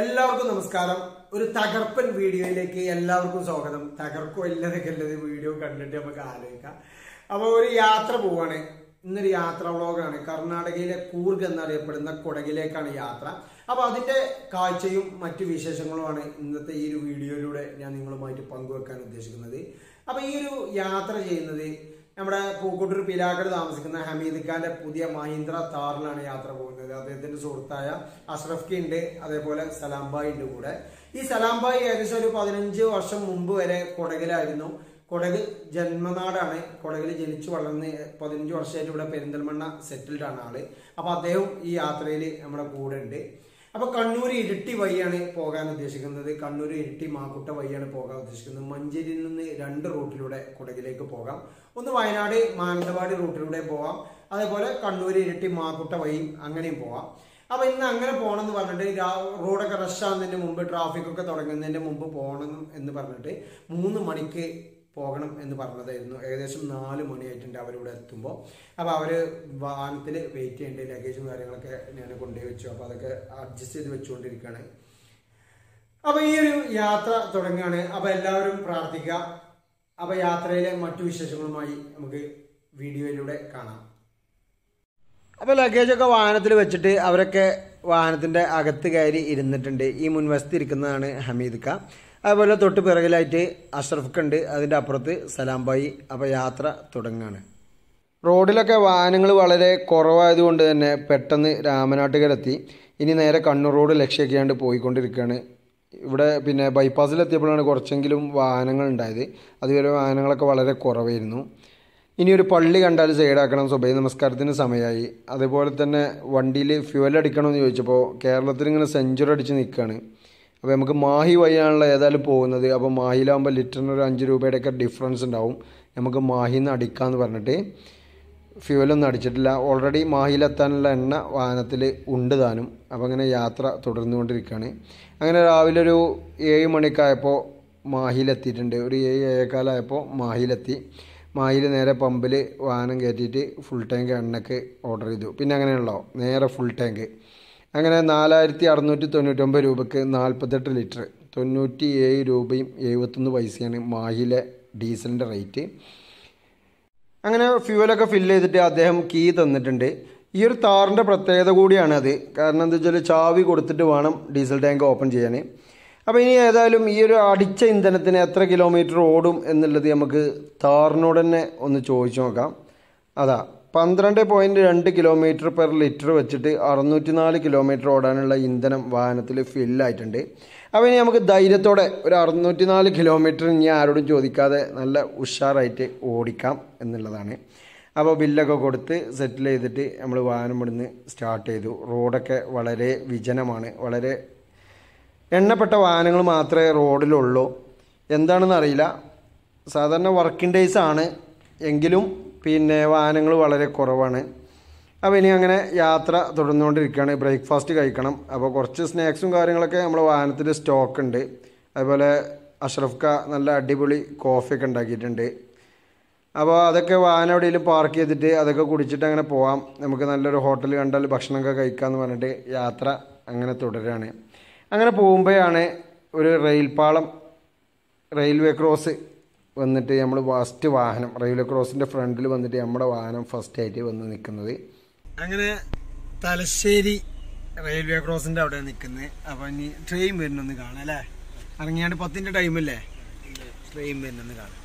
എല്ലാവർക്കും നമസ്കാരം. ഒരു തകർപ്പൻ വീഡിയോയിലേക്ക് എല്ലാവർക്കും സ്വാഗതം. തകർക്കും ഇല്ലതൊക്കെ ഉള്ളത് വീഡിയോ കണ്ടിട്ട് നമുക്ക് ആലോചിക്കാം. അപ്പൊ ഒരു യാത്ര പോവാണ്. ഇന്നൊരു യാത്ര വ്ളോഗാണ്. കർണാടകയിലെ കൂർഗ് എന്നറിയപ്പെടുന്ന കൊടകിലേക്കാണ് യാത്ര. അപ്പോൾ അതിന്റെ കാഴ്ചയും മറ്റു വിശേഷങ്ങളുമാണ് ഇന്നത്തെ ഈ ഒരു വീഡിയോയിലൂടെ ഞാൻ നിങ്ങളുമായിട്ട് പങ്കുവെക്കാൻ ഉദ്ദേശിക്കുന്നത്. അപ്പോൾ ഈ ഒരു യാത്ര ചെയ്യുന്നത് നമ്മുടെ പൂക്കോട്ടൂർ പിലാക്കൽ താമസിക്കുന്ന ഹമീദ് ഖാന്റെ പുതിയ മഹീന്ദ്ര താറിലാണ് യാത്ര പോകുന്നത്. അദ്ദേഹത്തിന്റെ സുഹൃത്തായ അഷ്റഫ് കി ഉണ്ട് അതേപോലെ സലാംബായി ഉണ്ട് കൂടെ. ഈ സലാംബായി ഏകദേശം ഒരു പതിനഞ്ച് വർഷം മുമ്പ് വരെ കൊടകിലായിരുന്നു. കൊടക് ജന്മനാടാണ്. കൊടകിൽ ജനിച്ചു വളർന്ന് പതിനഞ്ച് വർഷമായിട്ട് ഇവിടെ പെരിന്തൽമണ്ണ സെറ്റിൽഡ് ആണ് ആൾ. അപ്പൊ അദ്ദേഹം ഈ യാത്രയിൽ നമ്മുടെ കൂടെ ഉണ്ട്. അപ്പൊ കണ്ണൂർ ഇരിട്ടി വഴിയാണ് പോകാൻ ഉദ്ദേശിക്കുന്നത്. കണ്ണൂർ ഇരിട്ടി മാക്കുട്ട വഴിയാണ് പോകാൻ ഉദ്ദേശിക്കുന്നത്. മഞ്ചേരിയിൽ നിന്ന് രണ്ട് റൂട്ടിലൂടെ കുടകിലേക്ക് പോകാം. ഒന്ന് വയനാട് മാനന്തവാടി റൂട്ടിലൂടെ പോവാം. അതേപോലെ കണ്ണൂർ ഇരിട്ടി മാക്കുട്ട വഴിയും അങ്ങനെയും പോവാം. അപ്പൊ ഇന്ന് അങ്ങനെ പോകണം എന്ന് പറഞ്ഞിട്ട് റോഡൊക്കെ റഷ് ആകുന്നതിന് മുമ്പ് ട്രാഫിക് ഒക്കെ തുടങ്ങുന്നതിന് മുമ്പ് പോകണം എന്ന് പറഞ്ഞിട്ട് മൂന്ന് മണിക്ക് പോകണം എന്ന് പറഞ്ഞതായിരുന്നു. ഏകദേശം നാല് മണിയായിട്ടുണ്ട് അവരിവിടെ എത്തുമ്പോൾ അപ്പോൾ അവർ വാഹനത്തിൽ വെയിറ്റ് ചെയ്യേണ്ട ലഗേജും കാര്യങ്ങളൊക്കെ ഞാൻ കൊണ്ടുപോയി വെച്ചു. അപ്പോൾ അതൊക്കെ അഡ്ജസ്റ്റ് ചെയ്ത് വെച്ചുകൊണ്ടിരിക്കുകയാണ് അപ്പോൾ ഈ ഒരു യാത്ര തുടങ്ങുകയാണ് അപ്പോൾ എല്ലാവരും പ്രാർത്ഥിക്കുക അപ്പോൾ യാത്രയിലെ മറ്റു വിശേഷങ്ങളുമായി നമുക്ക് വീഡിയോയിലൂടെ കാണാം. അപ്പോൾ ലഗേജൊക്കെ വാഹനത്തിൽ വെച്ചിട്ട് അവരൊക്കെ വാഹനത്തിന്റെ അകത്ത് കയറി ഇരുന്നിട്ടുണ്ട്. ഈ മുൻവശത്ത് ഇരിക്കുന്നതാണ് ഹമീദ് ഖാ അതുപോലെ തൊട്ട് പിറകിലായിട്ട് അഷ്റഫ് കണ്ട് അതിന്റെ അപ്പുറത്ത് സലാംബായി. അപ്പോൾ യാത്ര തുടങ്ങുകയാണ് റോഡിലൊക്കെ വാഹനങ്ങൾ വളരെ കുറവായതുകൊണ്ട് തന്നെ പെട്ടെന്ന് രാമനാട്ടുകരെത്തി. ഇനി നേരെ കണ്ണൂർ റോഡ് ലക്ഷ്യമാക്കിയാണ്ട് പോയിക്കൊണ്ടിരിക്കുകയാണ്. ഇവിടെ പിന്നെ ബൈപ്പാസിലെത്തിയപ്പോഴാണ് കുറച്ചെങ്കിലും വാഹനങ്ങൾ ഉണ്ടായത്. അതുവരെ വാഹനങ്ങളൊക്കെ വളരെ കുറവായിരുന്നു. ഇനി ഒരു പള്ളി കണ്ടാൽ സൈഡാക്കണം. സ്വഭയ നമസ്കാരത്തിന് സമയമായി. അതേപോലെ തന്നെ വണ്ടിയിൽ ഫ്യൂവൽ അടിക്കണമെന്ന് ചോദിച്ചപ്പോൾ കേരളത്തിൽ ഇങ്ങനെ സെഞ്ചുറി അടിച്ച് നിൽക്കുകയാണ്. അപ്പോൾ നമുക്ക് മാഹി വഴിയാണല്ലോ ഏതായാലും പോകുന്നത്. അപ്പോൾ മാഹിയിലാകുമ്പോൾ ലിറ്ററിന് ഒരു അഞ്ച് രൂപയുടെയൊക്കെ ഡിഫറൻസ് ഉണ്ടാവും. നമുക്ക് മാഹിയിൽ നിന്ന് അടിക്കാമെന്ന് പറഞ്ഞിട്ട് ഫ്യൂവലൊന്നും അടിച്ചിട്ടില്ല. ഓൾറെഡി മാഹിയിലെത്താനുള്ള എണ്ണ വാഹനത്തിൽ ഉണ്ട് താനും. അപ്പോൾ അങ്ങനെ യാത്ര തുടർന്നുകൊണ്ടിരിക്കുകയാണ്. അങ്ങനെ രാവിലെ ഒരു ഏഴ് മണിക്കായപ്പോൾ മാഹിയിലെത്തിയിട്ടുണ്ട്. ഒരു ഏഴ് ഏഴേക്കാലായപ്പോൾ മാഹിയിലെത്തി. മാഹിയിൽ നേരെ പമ്പിൽ വാഹനം കയറ്റിയിട്ട് ഫുൾ ടാങ്ക് എണ്ണയ്ക്ക് ഓർഡർ ചെയ്തു. പിന്നെ അങ്ങനെയുള്ളോ നേരെ ഫുൾ ടാങ്ക് അങ്ങനെ നാലായിരത്തി അറുന്നൂറ്റി തൊണ്ണൂറ്റൊമ്പത് രൂപയ്ക്ക് നാൽപ്പത്തെട്ട് ലിറ്റർ തൊണ്ണൂറ്റി ഏഴ് രൂപയും എഴുപത്തൊന്ന് പൈസയാണ് മാഹിലെ ഡീസലിന്റെ റേറ്റ്. അങ്ങനെ ഫ്യൂവലൊക്കെ ഫില്ല് ചെയ്തിട്ട് അദ്ദേഹം കീ തന്നിട്ടുണ്ട്. ഈ ഒരു താറിന്റെ പ്രത്യേകത കൂടിയാണ് അത്. കാരണം എന്താ വെച്ചാൽ ചാവി കൊടുത്തിട്ട് വേണം ഡീസൽ ടാങ്ക് ഓപ്പൺ ചെയ്യാൻ അപ്പോൾ ഇനി ഏതായാലും ഈ ഒരു അടിച്ച ഇന്ധനത്തിന് എത്ര കിലോമീറ്റർ ഓടും എന്നുള്ളത് നമുക്ക് താറിനോട് തന്നെ ഒന്ന് ചോദിച്ചു നോക്കാം. അതാ. പന്ത്രണ്ട് പോയിന്റ് രണ്ട് കിലോമീറ്റർ പെർ ലിറ്റർ വെച്ചിട്ട് അറുന്നൂറ്റി നാല് കിലോമീറ്റർ ഓടാനുള്ള ഇന്ധനം വാഹനത്തിൽ ഫില്ലായിട്ടുണ്ട് അപ്പോൾ ഇനി നമുക്ക് ധൈര്യത്തോടെ ഒരു അറുന്നൂറ്റി നാല് കിലോമീറ്റർ ഇനി ആരോടും ചോദിക്കാതെ നല്ല ഉഷാറായിട്ട് ഓടിക്കാം എന്നുള്ളതാണ്. അപ്പോൾ ബില്ലൊക്കെ കൊടുത്ത് സെറ്റിൽ ചെയ്തിട്ട് നമ്മൾ വാഹനം ഇവിടുന്ന് സ്റ്റാർട്ട് ചെയ്തു. റോഡൊക്കെ വളരെ വിജനമാണ്. വളരെ എണ്ണപ്പെട്ട വാഹനങ്ങൾ മാത്രമേ റോഡിലുള്ളൂ എന്താണെന്ന് അറിയില്ല. സാധാരണ വർക്കിംഗ് ഡേയ്സ് ആണ്. എങ്കിലും പിന്നെ വാഹനങ്ങൾ വളരെ കുറവാണ്. അപ്പോൾ ഇനി അങ്ങനെ യാത്ര തുടർന്നുകൊണ്ടിരിക്കുകയാണ്. ബ്രേക്ക്ഫാസ്റ്റ് കഴിക്കണം. അപ്പോൾ കുറച്ച് സ്നാക്സും കാര്യങ്ങളൊക്കെ നമ്മുടെ വാഹനത്തിൽ സ്റ്റോക്ക് ഉണ്ട് അതുപോലെ അഷ്റഫ് ക നല്ല അടിപൊളി കോഫിയൊക്കെ ഉണ്ടാക്കിയിട്ടുണ്ട്. അപ്പോൾ അതൊക്കെ വാഹനം എവിടെയെങ്കിലും പാർക്ക് ചെയ്തിട്ട് അതൊക്കെ കുടിച്ചിട്ട് അങ്ങനെ പോവാം. നമുക്ക് നല്ലൊരു ഹോട്ടൽ കണ്ടാൽ ഭക്ഷണമൊക്കെ കഴിക്കാമെന്ന് പറഞ്ഞിട്ട് യാത്ര അങ്ങനെ തുടരുകയാണ് അങ്ങനെ പോകുമ്പോഴാണ് ഒരു റെയിൽ പാളം റെയിൽവേ ക്രോസ് വന്നിട്ട് നമ്മൾ ഫസ്റ്റ് വാഹനം റെയിൽവേ ക്രോസിന്റെ ഫ്രണ്ടിൽ വന്നിട്ട് നമ്മുടെ വാഹനം ഫസ്റ്റ് ആയിട്ട് വന്ന് നിൽക്കുന്നത് അങ്ങനെ തലശ്ശേരി റെയിൽവേ ക്രോസിന്റെ അവിടെ നിൽക്കുന്നത് അപ്പോൾ ഇനി ട്രെയിൻ വരുന്നൊന്ന് കാണാം അല്ലേ? ഇറങ്ങിയാണ്ട് പത്തിന്റെ ടൈമല്ലേ ട്രെയിൻ വരുന്നൊന്ന് കാണാം.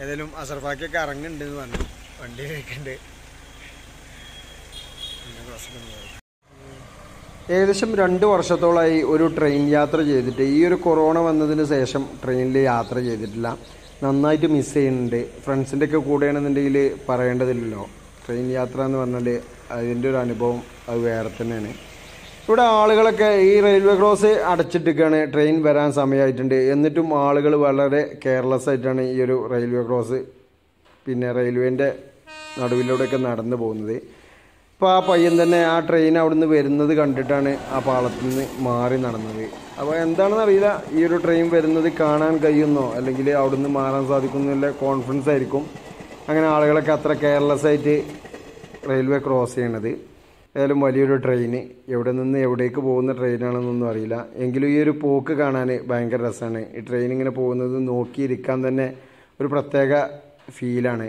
ഏതായാലും അസർഫാക്കിയൊക്കെ ഇറങ്ങുന്നുണ്ട് എന്ന് പറഞ്ഞു. വണ്ടി കഴിക്കുന്നുണ്ട് ഏകദേശം രണ്ട് വർഷത്തോളമായി ഒരു ട്രെയിൻ യാത്ര ചെയ്തിട്ട് ഈ ഒരു കൊറോണ വന്നതിന് ശേഷം ട്രെയിനിൽ യാത്ര ചെയ്തിട്ടില്ല. നന്നായിട്ട് മിസ് ചെയ്യുന്നുണ്ട്. ഫ്രണ്ട്സിന്റെ ഒക്കെ കൂടെയാണെന്നുണ്ടെങ്കിൽ പറയേണ്ടതില്ലല്ലോ. ട്രെയിൻ യാത്ര എന്ന് പറഞ്ഞാൽ അതിന്റെ ഒരു അനുഭവം അത് വേറെ തന്നെയാണ്. ഇവിടെ ആളുകളൊക്കെ ഈ റെയിൽവേ ക്രോസ് അടച്ചിട്ടിരിക്കുകയാണ്. ട്രെയിൻ വരാൻ സമയമായിട്ടുണ്ട്. എന്നിട്ടും ആളുകൾ വളരെ കെയർലെസ് ആയിട്ടാണ് ഈ ഒരു റെയിൽവേ ക്രോസ് പിന്നെ റെയിൽവേന്റെ നടുവിലൂടെയൊക്കെ നടന്നു പോകുന്നത്. അപ്പോൾ ആ പയ്യൻ തന്നെ ആ ട്രെയിൻ അവിടുന്ന് വരുന്നത് കണ്ടിട്ടാണ് ആ പാളത്തിൽ നിന്ന് മാറി നടന്നത്. അപ്പോൾ എന്താണെന്ന് അറിയില്ല ഈ ഒരു ട്രെയിൻ വരുന്നത് കാണാൻ കഴിയുന്നോ? അല്ലെങ്കിൽ അവിടുന്ന് മാറാൻ സാധിക്കുന്നില്ല കോൺഫിഡൻസ് ആയിരിക്കും. അങ്ങനെ ആളുകളൊക്കെ അത്ര കെയർലെസ് ആയിട്ട് റെയിൽവേ ക്രോസ് ചെയ്യണത്. ഏതായാലും വലിയൊരു ട്രെയിൻ എവിടെ നിന്ന് എവിടേക്ക് പോകുന്ന ട്രെയിനാണെന്നൊന്നും അറിയില്ല. എങ്കിലും ഈ ഒരു പോക്ക് കാണാൻ ഭയങ്കര രസമാണ്. ഈ ട്രെയിൻ ഇങ്ങനെ പോകുന്നത് നോക്കിയിരിക്കാൻ തന്നെ ഒരു പ്രത്യേക ഫീലാണ്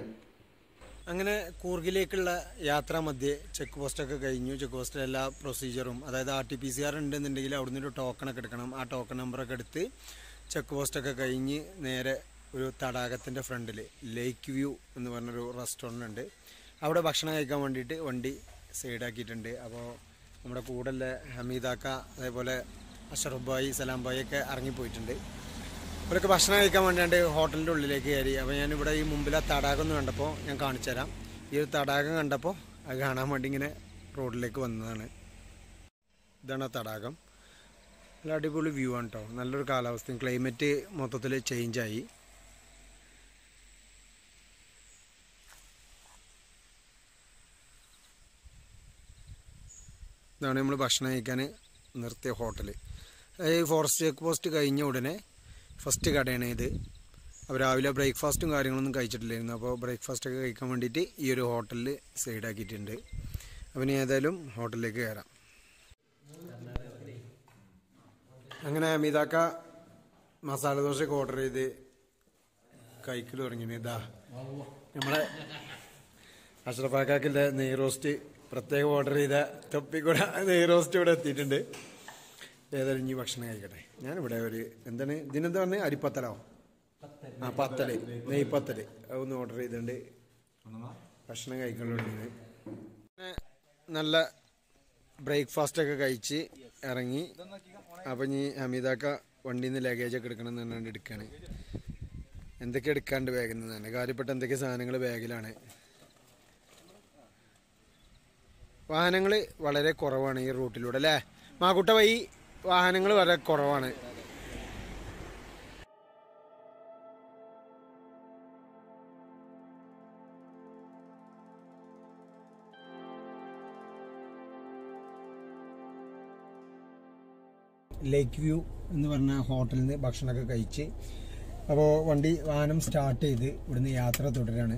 അങ്ങനെ കൂർഗിലേക്കുള്ള യാത്രാ മധ്യേ ചെക്ക് പോസ്റ്റൊക്കെ കഴിഞ്ഞു. ചെക്ക് പോസ്റ്റിലെ എല്ലാ പ്രൊസീജിയറും അതായത് R T P C R ഉണ്ടെന്നുണ്ടെങ്കിൽ അവിടുന്ന് ഒരു ടോക്കണൊക്കെ എടുക്കണം. ആ ടോക്കൺ നമ്പറൊക്കെ എടുത്ത് ചെക്ക് പോസ്റ്റൊക്കെ കഴിഞ്ഞ് നേരെ ഒരു തടാകത്തിന്റെ ഫ്രണ്ടിൽ ലേക്ക് വ്യൂ എന്ന് പറഞ്ഞൊരു റെസ്റ്റോറന്റ് ഉണ്ട്. അവിടെ ഭക്ഷണം കഴിക്കാൻ വേണ്ടിയിട്ട് വണ്ടി സൈഡാക്കിയിട്ടുണ്ട് അപ്പോൾ നമ്മുടെ കൂടെയുള്ള ഹമീദാക്ക അതേപോലെ അഷറുബായി സലാംബായി ഒക്കെ ഇറങ്ങിപ്പോയിട്ടുണ്ട്. ഇവരൊക്കെ ഭക്ഷണം കഴിക്കാൻ വേണ്ടിയാണ്ട് ഹോട്ടലിന്റെ ഉള്ളിലേക്ക് കയറി. അപ്പോൾ ഞാൻ ഇവിടെ ഈ മുമ്പിലെ തടാകം ഒന്ന് കണ്ടപ്പോൾ ഞാൻ കാണിച്ചു തരാം. ഈ ഒരു തടാകം കണ്ടപ്പോൾ അത് കാണാൻ വേണ്ടി ഇങ്ങനെ റോഡിലേക്ക് വന്നതാണ്. ഇതാണ് ആ തടാകം. നല്ല അടിപൊളി വ്യൂ ആണ് കേട്ടോ നല്ലൊരു കാലാവസ്ഥയും ക്ലൈമറ്റ് മൊത്തത്തിൽ ചേഞ്ചായി ഇതാണ് നമ്മൾ ഭക്ഷണം കഴിക്കാൻ നിർത്തിയ ഹോട്ടൽ ഈ ഫോറസ്റ്റ് ചെക്ക് പോസ്റ്റ് കഴിഞ്ഞ ഉടനെ ഫസ്റ്റ് കടയാണ് ഇത്. അപ്പോൾ രാവിലെ ബ്രേക്ക്ഫാസ്റ്റും കാര്യങ്ങളൊന്നും കഴിച്ചിട്ടില്ലായിരുന്നു. അപ്പോൾ ബ്രേക്ക്ഫാസ്റ്റൊക്കെ കഴിക്കാൻ വേണ്ടിയിട്ട് ഈ ഒരു ഹോട്ടലിൽ സൈഡാക്കിയിട്ടുണ്ട്. അപ്പം ഏതായാലും ഹോട്ടലിലേക്ക് കയറാം. അങ്ങനെ അമിതാക്ക മസാല ദോശയൊക്കെ ഓർഡർ ചെയ്ത് കഴിക്കൽ തുടങ്ങി. ഇതാ നമ്മളെ അഷ്റഫാക്കാക്കിന്റെ നെയ് റോസ്റ്റ് പ്രത്യേകം ഓർഡർ ചെയ്ത തൊപ്പിക്കൂടെ നെയ് റോസ്റ്റ് ഇവിടെ എത്തിയിട്ടുണ്ട്. ഏതായാലും ഇനി ഭക്ഷണം കഴിക്കട്ടെ. ഞാനിവിടെ ഒരു എന്താണ് ഇതിനെന്താ പറഞ്ഞത് അരിപ്പത്തലോ? ആ പത്തൽ. നെയ്പത്തൽ അതൊന്ന് ഓർഡർ ചെയ്തിട്ടുണ്ട്. ഭക്ഷണം കഴിക്കലുണ്ട് നല്ല ബ്രേക്ക്ഫാസ്റ്റ് ഒക്കെ കഴിച്ച് ഇറങ്ങി. അപ്പം ഇനി അമിതാക്ക വണ്ടിയിൽ നിന്ന് ലഗേജ് ഒക്കെ എടുക്കണം എന്ന് പറഞ്ഞുകൊണ്ട് എടുക്കുകയാണ് എന്തൊക്കെ എടുക്കാണ്ട് ബാഗിൽ നിന്നാണ് കാര്യപ്പെട്ട എന്തൊക്കെ സാധനങ്ങൾ ബാഗിലാണ് വാഹനങ്ങൾ വളരെ കുറവാണ് ഈ റൂട്ടിലൂടെ അല്ലേ? മാക്കുട്ട വഴി വാഹനങ്ങൾ വളരെ കുറവാണ്. ലേക്ക് വ്യൂ എന്ന് പറഞ്ഞ ഹോട്ടലിൽ നിന്ന് ഭക്ഷണമൊക്കെ കഴിച്ച് അപ്പോൾ വണ്ടി വാഹനം സ്റ്റാർട്ട് ചെയ്ത് ഇവിടുന്ന് യാത്ര തുടരാണ്.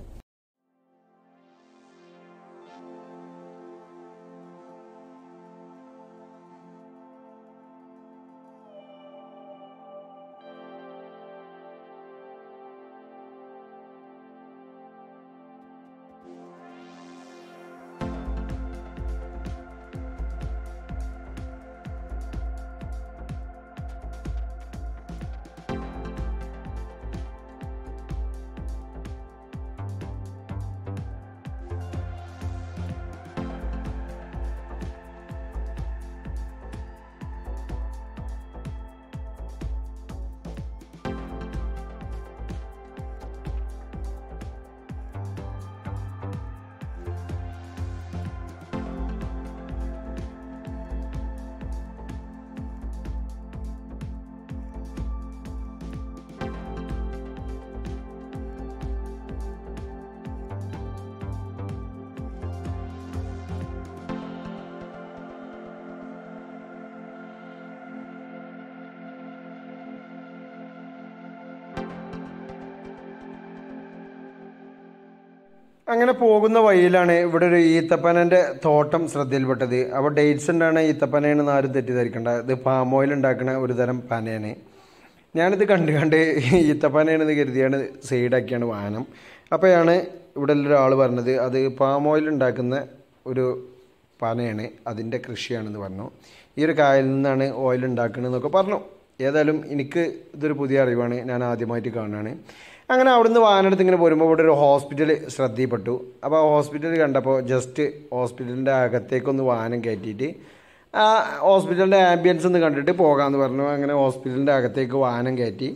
അങ്ങനെ പോകുന്ന വഴിയിലാണ് ഇവിടെ ഒരു ഈത്തപ്പനന്റെ തോട്ടം ശ്രദ്ധയിൽപ്പെട്ടത്. അപ്പോൾ ഡേറ്റ്സ് ഉണ്ടാണ് ഈത്തപ്പനയാണെന്ന് ആരും തെറ്റിദ്ധരിക്കേണ്ട. ഇത് പാം ഓയിൽ ഉണ്ടാക്കുന്ന ഒരു തരം പനയാണ്. ഞാനിത് കണ്ട് കണ്ട് ഈത്തപ്പനയാണെന്ന് കരുതിയാണ് സൈഡാക്കിയാണ് വാഹനം. അപ്പോഴാണ് ഇവിടെ ഒരാൾ പറഞ്ഞത് അത് പാം ഓയിൽ ഉണ്ടാക്കുന്ന ഒരു പനയാണ് അതിന്റെ കൃഷിയാണെന്ന് പറഞ്ഞു. ഈ ഒരു കായലിൽ നിന്നാണ് ഓയിൽ ഉണ്ടാക്കുന്നതെന്നൊക്കെ പറഞ്ഞു. ഏതായാലും എനിക്ക് ഇതൊരു പുതിയ അറിവാണ്. ഞാൻ ആദ്യമായിട്ട് കാണുകയാണ്. അങ്ങനെ അവിടുന്ന് വാഹനടുത്ത് ഇങ്ങനെ പോരുമ്പോൾ ഇവിടെ ഒരു ഹോസ്പിറ്റൽ ശ്രദ്ധയിൽപ്പെട്ടു. അപ്പോൾ ആ ഹോസ്പിറ്റൽ കണ്ടപ്പോൾ ജസ്റ്റ് ഹോസ്പിറ്റലിന്റെ അകത്തേക്കൊന്ന് വാഹനം കയറ്റിയിട്ട് ആ ഹോസ്പിറ്റലിന്റെ ആംബിയൻസ് ഒന്ന് കണ്ടിട്ട് പോകാമെന്ന് പറഞ്ഞു. അങ്ങനെ ഹോസ്പിറ്റലിന്റെ അകത്തേക്ക് വാഹനം കയറ്റി.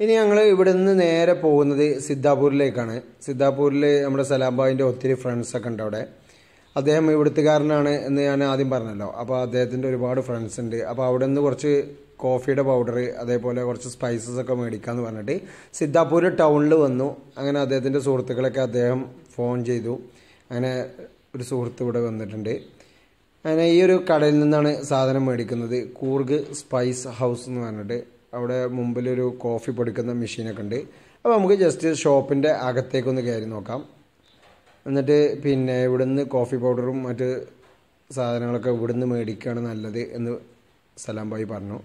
ഇനി ഞങ്ങൾ ഇവിടെ നിന്ന് നേരെ പോകുന്നത് സിദ്ധാപൂരിലേക്കാണ്. സിദ്ധാപൂരിൽ നമ്മുടെ സലാംബായിന്റെ ഒത്തിരി ഫ്രണ്ട്സൊക്കെ ഉണ്ട് അവിടെ. അദ്ദേഹം ഇവിടുത്തുകാരനാണ് എന്ന് ഞാൻ ആദ്യം പറഞ്ഞല്ലോ. അപ്പോൾ അദ്ദേഹത്തിന്റെ ഒരുപാട് ഫ്രണ്ട്സ് ഉണ്ട്. അപ്പോൾ അവിടെ നിന്ന് കുറച്ച് കോഫിയുടെ പൗഡർ അതേപോലെ കുറച്ച് സ്പൈസസ് ഒക്കെ മേടിക്കാമെന്ന് പറഞ്ഞിട്ട് സിദ്ധാപൂർ ടൗണിൽ വന്നു. അങ്ങനെ അദ്ദേഹത്തിന്റെ സുഹൃത്തുക്കളൊക്കെ അദ്ദേഹം ഫോൺ ചെയ്തു. അങ്ങനെ ഒരു സുഹൃത്ത് ഇവിടെ വന്നിട്ടുണ്ട്. അങ്ങനെ ഈ ഒരു കടയിൽ നിന്നാണ് സാധനം മേടിക്കുന്നത്. കൂർഗ് സ്പൈസ് ഹൗസ് എന്ന് പറഞ്ഞിട്ട്. അവിടെ മുമ്പിലൊരു കോഫി പൊടിക്കുന്ന മെഷീനൊക്കെ ഉണ്ട്. അപ്പോൾ നമുക്ക് ജസ്റ്റ് ഷോപ്പിന്റെ അകത്തേക്കൊന്ന് കയറി നോക്കാം. എന്നിട്ട് പിന്നെ ഇവിടുന്ന് കോഫി പൗഡറും മറ്റ് സാധനങ്ങളൊക്കെ ഇവിടുന്ന് മേടിക്കുകയാണ് നല്ലത് എന്ന് സലാം ഭായി പറഞ്ഞു.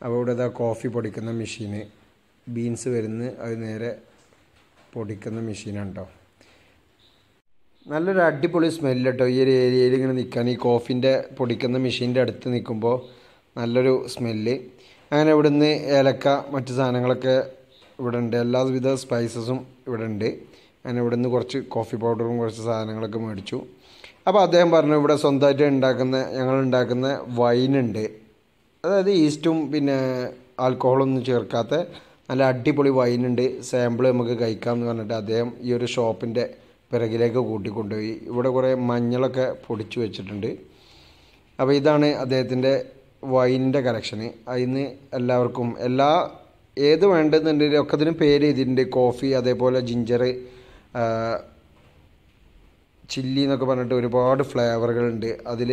അപ്പോൾ ഇവിടെ ഇതാ കോഫി പൊടിക്കുന്ന മെഷീന് ബീൻസ് വരുന്ന് അത് നേരെ പൊടിക്കുന്ന മെഷീനാണ് കേട്ടോ നല്ലൊരു അടിപൊളി സ്മെല്ല് കേട്ടോ ഈ ഒരു ഏരിയയിൽ ഇങ്ങനെ നിൽക്കാൻ ഈ കോഫിന്റെ പൊടിക്കുന്ന മെഷീന്റെ അടുത്ത് നിൽക്കുമ്പോൾ നല്ലൊരു സ്മെല്ല് അങ്ങനെ ഇവിടുന്ന് ഏലക്ക മറ്റു സാധനങ്ങളൊക്കെ ഇവിടെ ഉണ്ട് എല്ലാവിധ സ്പൈസസും ഇവിടെ ഉണ്ട് അങ്ങനെ നിന്ന് കുറച്ച് കോഫി പൗഡറും കുറച്ച് സാധനങ്ങളൊക്കെ മേടിച്ചു. അപ്പോൾ അദ്ദേഹം പറഞ്ഞു ഇവിടെ സ്വന്തമായിട്ട് ഉണ്ടാക്കുന്ന ഞങ്ങൾ ഉണ്ടാക്കുന്ന വൈനുണ്ട് അതായത് ഈസ്റ്റും പിന്നെ ആൽക്കഹോളൊന്നും ചേർക്കാത്ത നല്ല അടിപൊളി വൈനുണ്ട് സാമ്പിൾ നമുക്ക് കഴിക്കാം എന്ന് പറഞ്ഞിട്ട് അദ്ദേഹം ഈ ഒരു ഷോപ്പിന്റെ പിറകിലേക്ക് കൂട്ടിക്കൊണ്ടുപോയി. ഇവിടെ കുറേ മഞ്ഞളൊക്കെ പൊടിച്ചു വെച്ചിട്ടുണ്ട്. അപ്പോൾ ഇതാണ് അദ്ദേഹത്തിന്റെ വൈനിന്റെ കളക്ഷൻ അതിന് എല്ലാവർക്കും എല്ലാ ഏത് വേണ്ടതെന്നുണ്ടെങ്കിലും ഒക്കെ അതിന് പേര് ഇതിന്റെ കോഫി അതേപോലെ ജിഞ്ചർ ചില്ലി എന്നൊക്കെ പറഞ്ഞിട്ട് ഒരുപാട് ഫ്ലേവറുകളുണ്ട്. അതിൽ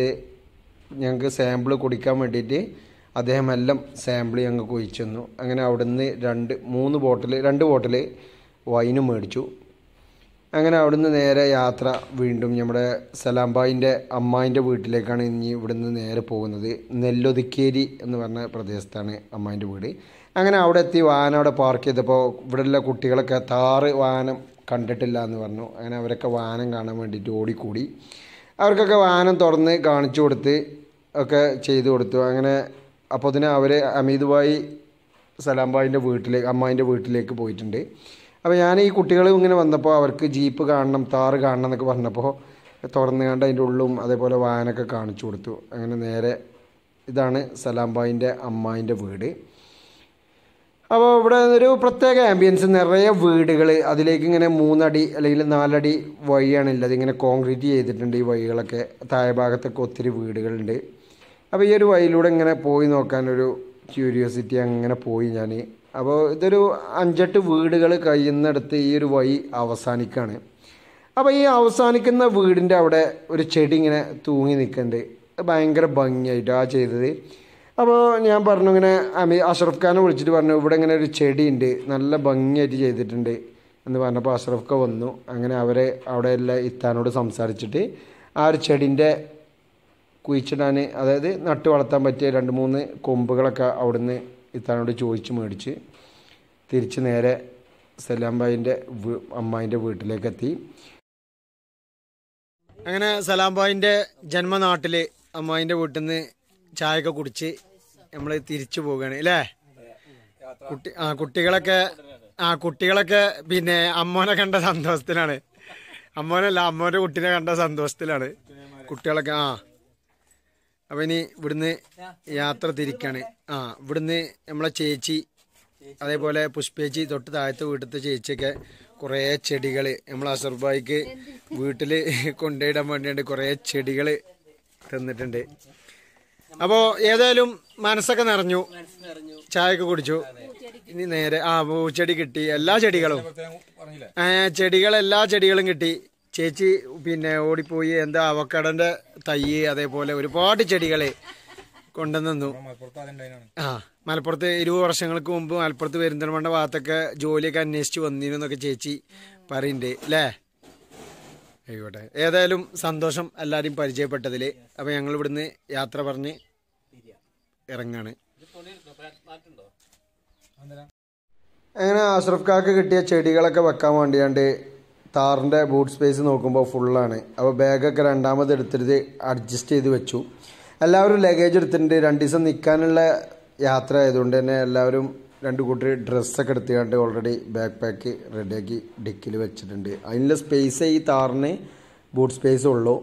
ഞങ്ങൾക്ക് സാമ്പിൾ കുടിക്കാൻ വേണ്ടിയിട്ട് അദ്ദേഹം എല്ലാം സാമ്പിൾ ഞങ്ങൾക്ക് ഒഴിച്ചു തന്നു. അങ്ങനെ അവിടുന്ന് രണ്ട് മൂന്ന് ബോട്ടിൽ രണ്ട് ബോട്ടിൽ വൈനും മേടിച്ചു. അങ്ങനെ അവിടുന്ന് നേരെ യാത്ര വീണ്ടും നമ്മുടെ സലാംബായിന്റെ അമ്മായിന്റെ വീട്ടിലേക്കാണ് ഇനി ഇവിടുന്ന് നേരെ പോകുന്നത്. നെല്ലൊതുക്കേരി എന്ന് പറഞ്ഞ പ്രദേശത്താണ് അമ്മായിന്റെ വീട്. അങ്ങനെ അവിടെ എത്തി വാഹനം അവിടെ പാർക്ക് ചെയ്തപ്പോൾ ഇവിടെയുള്ള കുട്ടികളൊക്കെ താറ് വാഹനം കണ്ടിട്ടില്ല എന്ന് പറഞ്ഞു. അങ്ങനെ അവരൊക്കെ വാഹനം കാണാൻ വേണ്ടിയിട്ട് ഓടിക്കൂടി. അവർക്കൊക്കെ വാഹനം തുറന്ന് കാണിച്ചു കൊടുത്ത് ഒക്കെ ചെയ്തു കൊടുത്തു. അങ്ങനെ അപ്പോൾ അതിന് അവർ അമീതുബായി സലാംബായിന്റെ വീട്ടിലേക്ക് അമ്മായിന്റെ വീട്ടിലേക്ക് പോയിട്ടുണ്ട്. അപ്പോൾ ഞാൻ ഈ കുട്ടികൾ ഇങ്ങനെ വന്നപ്പോൾ അവർക്ക് ജീപ്പ് കാണണം താറ് കാണണം എന്നൊക്കെ പറഞ്ഞപ്പോൾ തുറന്നു കണ്ട് അതിന്റെ ഉള്ളും അതേപോലെ വാഹനമൊക്കെ കാണിച്ചു കൊടുത്തു. അങ്ങനെ നേരെ ഇതാണ് സലാംബായിന്റെ അമ്മായിന്റെ വീട്. അപ്പോൾ ഇവിടെ ഒരു പ്രത്യേക ആംബിയൻസ് നിറയെ വീടുകൾ അതിലേക്ക് ഇങ്ങനെ മൂന്നടി അല്ലെങ്കിൽ നാലടി വഴിയാണ് ഉള്ളത്. ഇങ്ങനെ കോൺക്രീറ്റ് ചെയ്തിട്ടുണ്ട് ഈ വഴികളൊക്കെ. താഴെ ഭാഗത്തൊക്കെ ഒത്തിരി വീടുകളുണ്ട്. അപ്പോൾ ഈ ഒരു വഴിയിലൂടെ ഇങ്ങനെ പോയി നോക്കാനൊരു ക്യൂരിയോസിറ്റി അങ്ങനെ പോയി ഞാൻ അപ്പോൾ ഇതൊരു അഞ്ചെട്ട് വീടുകൾ കഴിയുന്നിടത്ത് ഈ ഒരു വഴി അവസാനിക്കുകയാണ് അപ്പോൾ ഈ അവസാനിക്കുന്ന വീടിന്റെ അവിടെ ഒരു ചെടി ഇങ്ങനെ തൂങ്ങി നിൽക്കുന്നുണ്ട്. ഭയങ്കര ഭംഗിയായിട്ടാണ് ആ ചെയ്തത്. അപ്പോൾ ഞാൻ പറഞ്ഞു ഇങ്ങനെ അമി അഷ്റഫ് ഖാനെ വിളിച്ചിട്ട് പറഞ്ഞു ഇവിടെ ഇങ്ങനെ ഒരു ചെടിയുണ്ട് നല്ല ഭംഗിയായിട്ട് ചെയ്തിട്ടുണ്ട് എന്ന് പറഞ്ഞപ്പോൾ അഷ്റഫ് ഖാൻ വന്നു. അങ്ങനെ അവരെ അവിടെ എല്ലാം ഇത്താനോട് സംസാരിച്ചിട്ട് ആ ഒരു ചെടിന്റെ കുഴിച്ചിടാൻ അതായത് നട്ട് വളർത്താൻ പറ്റിയ രണ്ട് മൂന്ന് കൊമ്പുകളൊക്കെ അവിടുന്ന് ഇത്താനോട് ചോദിച്ച് മേടിച്ച് തിരിച്ച് നേരെ സലാംബായിന്റെ അമ്മായിന്റെ വീട്ടിലേക്കെത്തി അങ്ങനെ സലാംബായിന്റെ ജന്മനാട്ടിൽ അമ്മായിന്റെ വീട്ടിൽ നിന്ന് ചായയൊക്കെ കുടിച്ച് നമ്മൾ തിരിച്ചു പോവുകയാണ് അല്ലേ കുട്ടി ആ കുട്ടികളൊക്കെ ആ കുട്ടികളൊക്കെ പിന്നെ അമ്മോനെ കണ്ട സന്തോഷത്തിലാണ്. അമ്മോനല്ല അമ്മോന്റെ കുട്ടീനെ കണ്ട സന്തോഷത്തിലാണ്. കുട്ടികളൊക്കെ ആ. അപ്പൊ ഇനി ഇവിടുന്ന് യാത്ര തിരിക്കാണ്. ആ ഇവിടുന്ന് നമ്മളെ ചേച്ചി അതേപോലെ പുഷ്പേച്ചി തൊട്ട് താഴത്തെ വീട്ടിലത്തെ ചേച്ചിയൊക്കെ കുറേ ചെടികൾ നമ്മൾ അസർബായിക്ക് വീട്ടിൽ കൊണ്ടുപോയിടാൻ വേണ്ടിയിട്ട് കുറേ ചെടികൾ തന്നിട്ടുണ്ട്. അപ്പോൾ ഏതായാലും മനസ്സൊക്കെ നിറഞ്ഞു. ചായയൊക്കെ കുടിച്ചു. ഇനി നേരെ ആ പൂച്ചെടി കിട്ടി. എല്ലാ ചെടികളും. ചെടികൾ എല്ലാ ചെടികളും കിട്ടി. ചേച്ചി പിന്നെ ഓടിപ്പോയി. എന്താ അവക്കടന്റെ തൈ അതേപോലെ ഒരുപാട് ചെടികൾ കൊണ്ടുവന്നു ആ മലപ്പുറത്ത് ഇരുപത് വർഷങ്ങൾക്ക് മുമ്പ് മലപ്പുറത്ത് പെരിന്തൽമണ്ണ ഭാഗത്തൊക്കെ ജോലിയൊക്കെ അന്വേഷിച്ച് വന്നിരുന്നു എന്നൊക്കെ ചേച്ചി പറയുന്നുണ്ട് അല്ലേ ആയിക്കോട്ടെ. ഏതായാലും സന്തോഷം എല്ലാവരെയും പരിചയപ്പെട്ടതിൽ അപ്പം ഞങ്ങൾ ഇവിടുന്ന് യാത്ര പറഞ്ഞ് ഇറങ്ങാണ്. അങ്ങനെ അഷ്റഫ് കാക്ക് കിട്ടിയ ചെടികളൊക്കെ വെക്കാൻ വേണ്ടിയാണ്ട് താറിന്റെ ബൂട്ട് സ്പേസ് നോക്കുമ്പോൾ ഫുള്ളാണ് അപ്പോൾ ബാഗൊക്കെ രണ്ടാമത് എടുത്തിട്ട് അഡ്ജസ്റ്റ് ചെയ്ത് വെച്ചു. എല്ലാവരും ലഗേജ് എടുത്തിട്ടുണ്ട്. രണ്ട് ദിവസം നിൽക്കാനുള്ള യാത്ര ആയതുകൊണ്ട് തന്നെ എല്ലാവരും രണ്ട് കൂട്ടർ ഡ്രസ്സൊക്കെ എടുത്തുകൊണ്ട് ഓൾറെഡി ബാക്ക് പാക്ക് റെഡിയാക്കി ഡിക്കിൽ വെച്ചിട്ടുണ്ട്. അതിനുള്ള സ്പേസ് ഈ താറിന് ബൂട്ട് സ്പേസ് ഉള്ളൂ.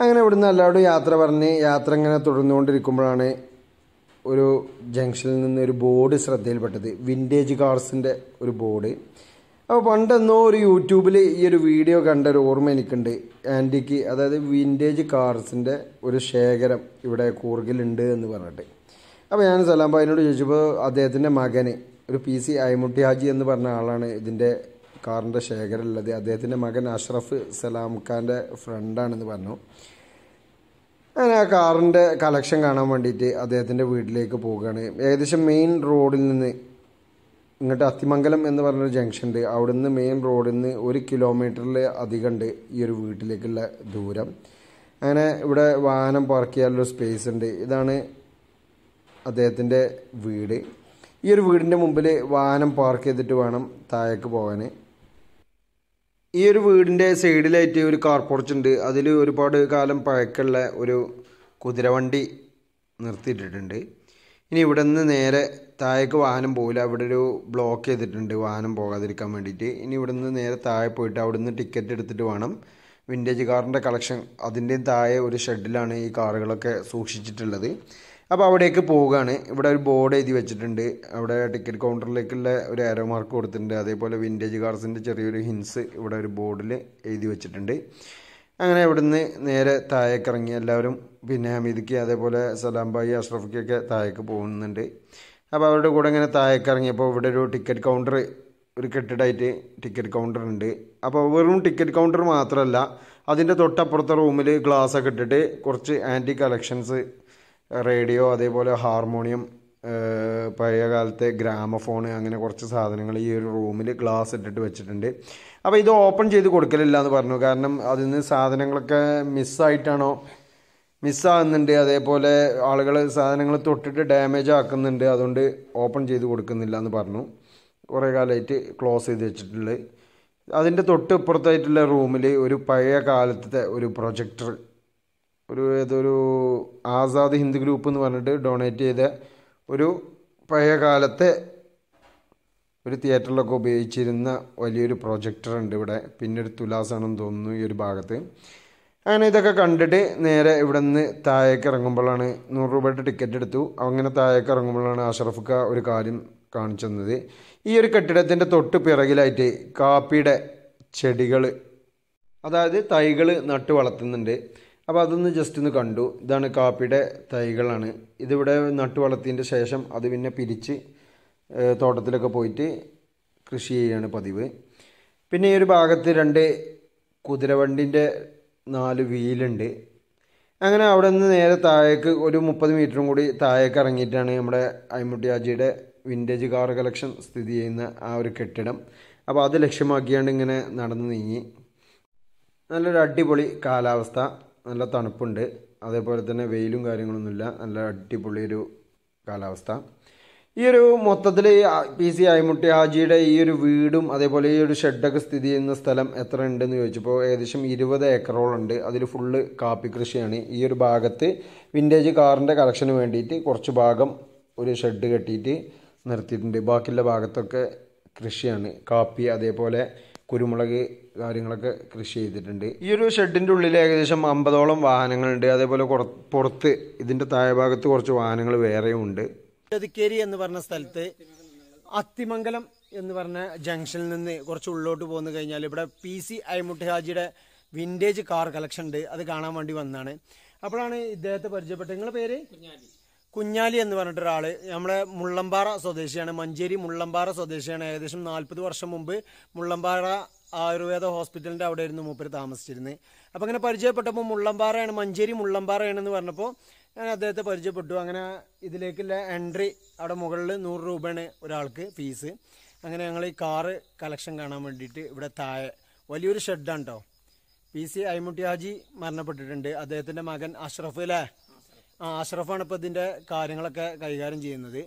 അങ്ങനെ ഇവിടുന്ന് എല്ലാവരും യാത്ര പറഞ്ഞ് യാത്ര ഇങ്ങനെ തുടർന്നുകൊണ്ടിരിക്കുമ്പോഴാണ് ഒരു ജംഗ്ഷനിൽ നിന്ന് ഒരു ബോർഡ് ശ്രദ്ധയിൽപ്പെട്ടത്. വിന്റേജ് കാർസിന്റെ ഒരു ബോർഡ്. അപ്പോൾ പണ്ടെന്നോ ഒരു യൂട്യൂബിൽ ഈ ഒരു വീഡിയോ കണ്ട ഒരു ഓർമ്മ എനിക്കുണ്ട്. ആന്റിക്ക് അതായത് വിന്റേജ് കാർസിന്റെ ഒരു ശേഖരം ഇവിടെ കൂർഗിലുണ്ട് എന്ന് പറഞ്ഞിട്ട്. അപ്പോൾ ഞാൻ സലാം ഭായിനോട് ചോദിച്ചപ്പോൾ അദ്ദേഹത്തിന്റെ മകന് ഒരു പി സി ഐമുട്ടി ഹാജി എന്ന് പറഞ്ഞ ആളാണ് ഇതിന്റെ കാറിന്റെ ശേഖരം ഉള്ളത്. അദ്ദേഹത്തിന്റെ മകൻ അഷ്റഫ് സലാം ഖാന്റെ ഫ്രണ്ടാണെന്ന് പറഞ്ഞു. അങ്ങനെ ആ കാറിന്റെ കളക്ഷൻ കാണാൻ വേണ്ടിയിട്ട് അദ്ദേഹത്തിന്റെ വീട്ടിലേക്ക് പോവുകയാണ്. ഏകദേശം മെയിൻ റോഡിൽ നിന്ന് ഇങ്ങോട്ട് അത്തിമംഗലം എന്ന് പറഞ്ഞൊരു ജംഗ്ഷൻ ഉണ്ട്. അവിടുന്ന് മെയിൻ റോഡിൽ നിന്ന് ഒരു കിലോമീറ്ററിൽ അധികം ഉണ്ട് ഈ ഒരു വീട്ടിലേക്കുള്ള ദൂരം. അങ്ങനെ ഇവിടെ വാഹനം പാർക്ക് ചെയ്യാനുള്ള സ്പേസ് ഉണ്ട്. ഇതാണ് അദ്ദേഹത്തിന്റെ വീട്. ഈ ഒരു വീടിന്റെ മുമ്പിൽ വാഹനം പാർക്ക് ചെയ്തിട്ട് വേണം താഴേക്ക് പോകാൻ ഈ ഒരു വീടിന്റെ സൈഡിലായിട്ട് ഒരു കാർ പോർച്ച് ഉണ്ട്. അതിൽ ഒരുപാട് കാലം പഴക്കമുള്ള ഒരു കുതിരവണ്ടി നിർത്തിയിട്ടിട്ടുണ്ട്. ഇനി ഇവിടെ നിന്ന് നേരെ താഴേക്ക് വാഹനം പോകില്ല അവിടെ ഒരു ബ്ലോക്ക് ചെയ്തിട്ടുണ്ട് വാഹനം പോകാതിരിക്കാൻ വേണ്ടിയിട്ട്. ഇനി ഇവിടെ നിന്ന് നേരെ താഴെ പോയിട്ട് അവിടെ നിന്ന് ടിക്കറ്റ് എടുത്തിട്ട് വേണം. വിന്റേജ് കാറിന്റെ കളക്ഷൻ അതിന്റെയും താഴെ ഒരു ഷെഡിലാണ് ഈ കാറുകളൊക്കെ സൂക്ഷിച്ചിട്ടുള്ളത്. അപ്പോൾ അവിടേക്ക് പോവുകയാണ്. ഇവിടെ ഒരു ബോർഡ് എഴുതി വെച്ചിട്ടുണ്ട്. അവിടെ ടിക്കറ്റ് കൗണ്ടറിലേക്കുള്ള ഒരു ആരോ മാർക്ക് കൊടുത്തിട്ടുണ്ട്. അതേപോലെ വിന്റേജ് കാർസിന്റെ ചെറിയൊരു ഹിൻസ് ഇവിടെ ഒരു ബോർഡിൽ എഴുതി വെച്ചിട്ടുണ്ട്. അങ്ങനെ ഇവിടുന്ന് നേരെ താഴേക്ക് ഇറങ്ങി. എല്ലാവരും പിന്നെ ഹമീദിക്ക് അതേപോലെ സലാം ഭായി അഷ്റഫിക്കൊക്കെ താഴേക്ക് പോകുന്നുണ്ട്. അപ്പോൾ അവരുടെ കൂടെ ഇങ്ങനെ താഴേക്ക് ഇറങ്ങിയപ്പോൾ ഇവിടെ ഒരു ടിക്കറ്റ് കൗണ്ടർ ഒരു കെട്ടിടായിട്ട് ടിക്കറ്റ് കൗണ്ടർ ഉണ്ട്. അപ്പോൾ വെറും ടിക്കറ്റ് കൗണ്ടർ മാത്രമല്ല അതിന്റെ തൊട്ടപ്പുറത്തെ റൂമിൽ ഗ്ലാസ് ഒക്കെ ഇട്ടിട്ട് കുറച്ച് ആന്റി കളക്ഷൻസ് റേഡിയോ അതേപോലെ ഹാർമോണിയം പഴയ കാലത്തെ ഗ്രാമഫോൺ അങ്ങനെ കുറച്ച് സാധനങ്ങൾ ഈ ഒരു റൂമിൽ ഗ്ലാസ് ഇട്ടിട്ട് വെച്ചിട്ടുണ്ട്. അപ്പോൾ ഇത് ഓപ്പൺ ചെയ്ത് കൊടുക്കലില്ല എന്ന് പറഞ്ഞു. കാരണം അതിൽ നിന്ന് സാധനങ്ങളൊക്കെ മിസ്സായിട്ടാണോ? മിസ്സാകുന്നുണ്ട്. അതേപോലെ ആളുകൾ സാധനങ്ങൾ തൊട്ടിട്ട് ഡാമേജ് ആക്കുന്നുണ്ട്. അതുകൊണ്ട് ഓപ്പൺ ചെയ്ത് കൊടുക്കുന്നില്ല എന്ന് പറഞ്ഞു. കുറേ കാലമായിട്ട് ക്ലോസ് ചെയ്ത് വെച്ചിട്ടുള്ളത്. അതിന്റെ തൊട്ട് ഇപ്പുറത്തായിട്ടുള്ള റൂമിൽ ഒരു പഴയ കാലത്തെ ഒരു പ്രൊജക്ടർ ഒരു ഏതൊരു ആസാദ് ഹിന്ദു ഗ്രൂപ്പ് എന്ന് പറഞ്ഞിട്ട് ഡൊണേറ്റ് ചെയ്ത ഒരു പഴയ കാലത്തെ ഒരു തിയേറ്ററിലൊക്കെ ഉപയോഗിച്ചിരുന്ന വലിയൊരു പ്രൊജക്ടർ ഉണ്ട് ഇവിടെ. പിന്നെ ഒരു തുലാസാണെന്ന് തോന്നുന്നു ഈ ഒരു ഭാഗത്ത്. അങ്ങനെ ഇതൊക്കെ കണ്ടിട്ട് നേരെ ഇവിടെ നിന്ന് താഴേക്ക് ഇറങ്ങുമ്പോഴാണ് നൂറ് രൂപയുടെ ടിക്കറ്റ് എടുത്തു. അങ്ങനെ താഴേക്ക് ഇറങ്ങുമ്പോഴാണ് അഷറഫ്ക്ക ഒരു കാര്യം കാണിച്ചു തന്നത്. ഈ ഒരു കെട്ടിടത്തിന്റെ തൊട്ട് പിറകിലായിട്ട് കാപ്പിയുടെ ചെടികൾ അതായത് തൈകൾ നട്ട് വളർത്തുന്നുണ്ട്. അപ്പോൾ അതൊന്ന് ജസ്റ്റ് ഒന്ന് കണ്ടു. ഇതാണ് കാപ്പിയുടെ തൈകളാണ്. ഇതിവിടെ നട്ട് വളർത്തിയതിന്റെ ശേഷം അത് പിന്നെ പിരിച്ച് തോട്ടത്തിലൊക്കെ പോയിട്ട് കൃഷി ചെയ്യുകയാണ് പതിവ്. പിന്നെ ഈ ഒരു ഭാഗത്ത് രണ്ട് കുതിരവണ്ടിന്റെ നാല് വീലുണ്ട്. അങ്ങനെ അവിടെ നിന്ന് നേരെ താഴേക്ക് ഒരു മുപ്പത് മീറ്ററും കൂടി താഴേക്ക് ഇറങ്ങിയിട്ടാണ് നമ്മുടെ അയ്മുട്ടി ആജിയുടെ വിന്റേജ് കാർ കളക്ഷൻ സ്ഥിതി ചെയ്യുന്ന ആ ഒരു കെട്ടിടം. അപ്പോൾ അത് ലക്ഷ്യമാക്കിയാണ്ട് ഇങ്ങനെ നടന്നു നീങ്ങി. നല്ലൊരു അടിപൊളി കാലാവസ്ഥ. നല്ല തണുപ്പുണ്ട്. അതേപോലെ തന്നെ വെയിലും കാര്യങ്ങളൊന്നുമില്ല. നല്ല അടിപൊളി ഒരു കാലാവസ്ഥ. ഈ ഒരു മൊത്തത്തിൽ പി സി അയമുട്ടി ഹാജിയുടെ ഈ ഒരു വീടും അതേപോലെ ഈ ഒരു ഷെഡൊക്കെ സ്ഥിതി ചെയ്യുന്ന സ്ഥലം എത്ര ഉണ്ടെന്ന് ചോദിച്ചപ്പോൾ ഏകദേശം ഇരുപത് ഏക്കറോളം ഉണ്ട് അതിൽ ഫുള്ള് കാപ്പി കൃഷിയാണ്. ഈ ഒരു ഭാഗത്ത് വിന്റേജ് കാറിന്റെ കളക്ഷന് വേണ്ടിയിട്ട് കുറച്ച് ഭാഗം ഒരു ഷെഡ് കെട്ടിയിട്ട് നിർത്തിയിട്ടുണ്ട്. ബാക്കിയുള്ള ഭാഗത്തൊക്കെ കൃഷിയാണ്. കാപ്പി അതേപോലെ കുരുമുളക് കാര്യങ്ങളൊക്കെ കൃഷി ചെയ്തിട്ടുണ്ട്. ഈ ഒരു ഷെഡിന്റെ ഉള്ളിൽ ഏകദേശം അമ്പതോളം വാഹനങ്ങളുണ്ട്. അതേപോലെ കുറ- പുറത്ത് ഇതിന്റെ താഴെ ഭാഗത്ത് കുറച്ച് വാഹനങ്ങൾ വേറെയും ഉണ്ട്. ചതിക്കേരി എന്ന് പറഞ്ഞ സ്ഥലത്ത് അത്തിമംഗലം എന്ന് പറഞ്ഞ ജംഗ്ഷനിൽ നിന്ന് കുറച്ച് ഉള്ളോട്ട് പോന്നു കഴിഞ്ഞാൽ ഇവിടെ പി സി അയ്മുട്ടി ഹാജിയുടെ വിന്റേജ് കാർ കളക്ഷൻ ഉണ്ട്. അത് കാണാൻ വേണ്ടി വന്നതാണ്. അപ്പോഴാണ് ഇദ്ദേഹത്തെ പരിചയപ്പെട്ടത്. നിങ്ങളുടെ പേര്? കുഞ്ഞാലി എന്ന് പറഞ്ഞിട്ട് ഒരാൾ. നമ്മുടെ മുള്ളമ്പാറ സ്വദേശിയാണ്. മഞ്ചേരി മുള്ളമ്പാറ സ്വദേശിയാണ്. ഏകദേശം നാൽപ്പത് വർഷം മുമ്പ് മുള്ളമ്പാറ ആയുർവേദ ഹോസ്പിറ്റലിന്റെ അവിടെ ആയിരുന്നു മൂപ്പര് താമസിച്ചിരുന്നത്. അപ്പോൾ അങ്ങനെ പരിചയപ്പെട്ടപ്പോൾ മുള്ളമ്പാറയാണ് മഞ്ചേരി മുള്ളമ്പാറയാണെന്ന് പറഞ്ഞപ്പോൾ ഞാൻ അദ്ദേഹത്തെ പരിചയപ്പെട്ടു. അങ്ങനെ ഇതിലേക്കുള്ള എൻട്രി അവിടെ മുകളിൽ നൂറ് രൂപയാണ് ഒരാൾക്ക് ഫീസ്. അങ്ങനെ ഞങ്ങൾ ഈ കാറ് കളക്ഷൻ കാണാൻ വേണ്ടിയിട്ട് ഇവിടെ താഴെ വലിയൊരു ഷെഡാണ് കേട്ടോ പി സി അയ്മുട്ടി ഹാജി മരണപ്പെട്ടിട്ടുണ്ട്. അദ്ദേഹത്തിന്റെ മകൻ അഷ്റഫ് അല്ലേ? അഷ്റഫാണ് ഇപ്പോൾ ഇതിന്റെ കാര്യങ്ങളൊക്കെ കൈകാര്യം ചെയ്യുന്നത്.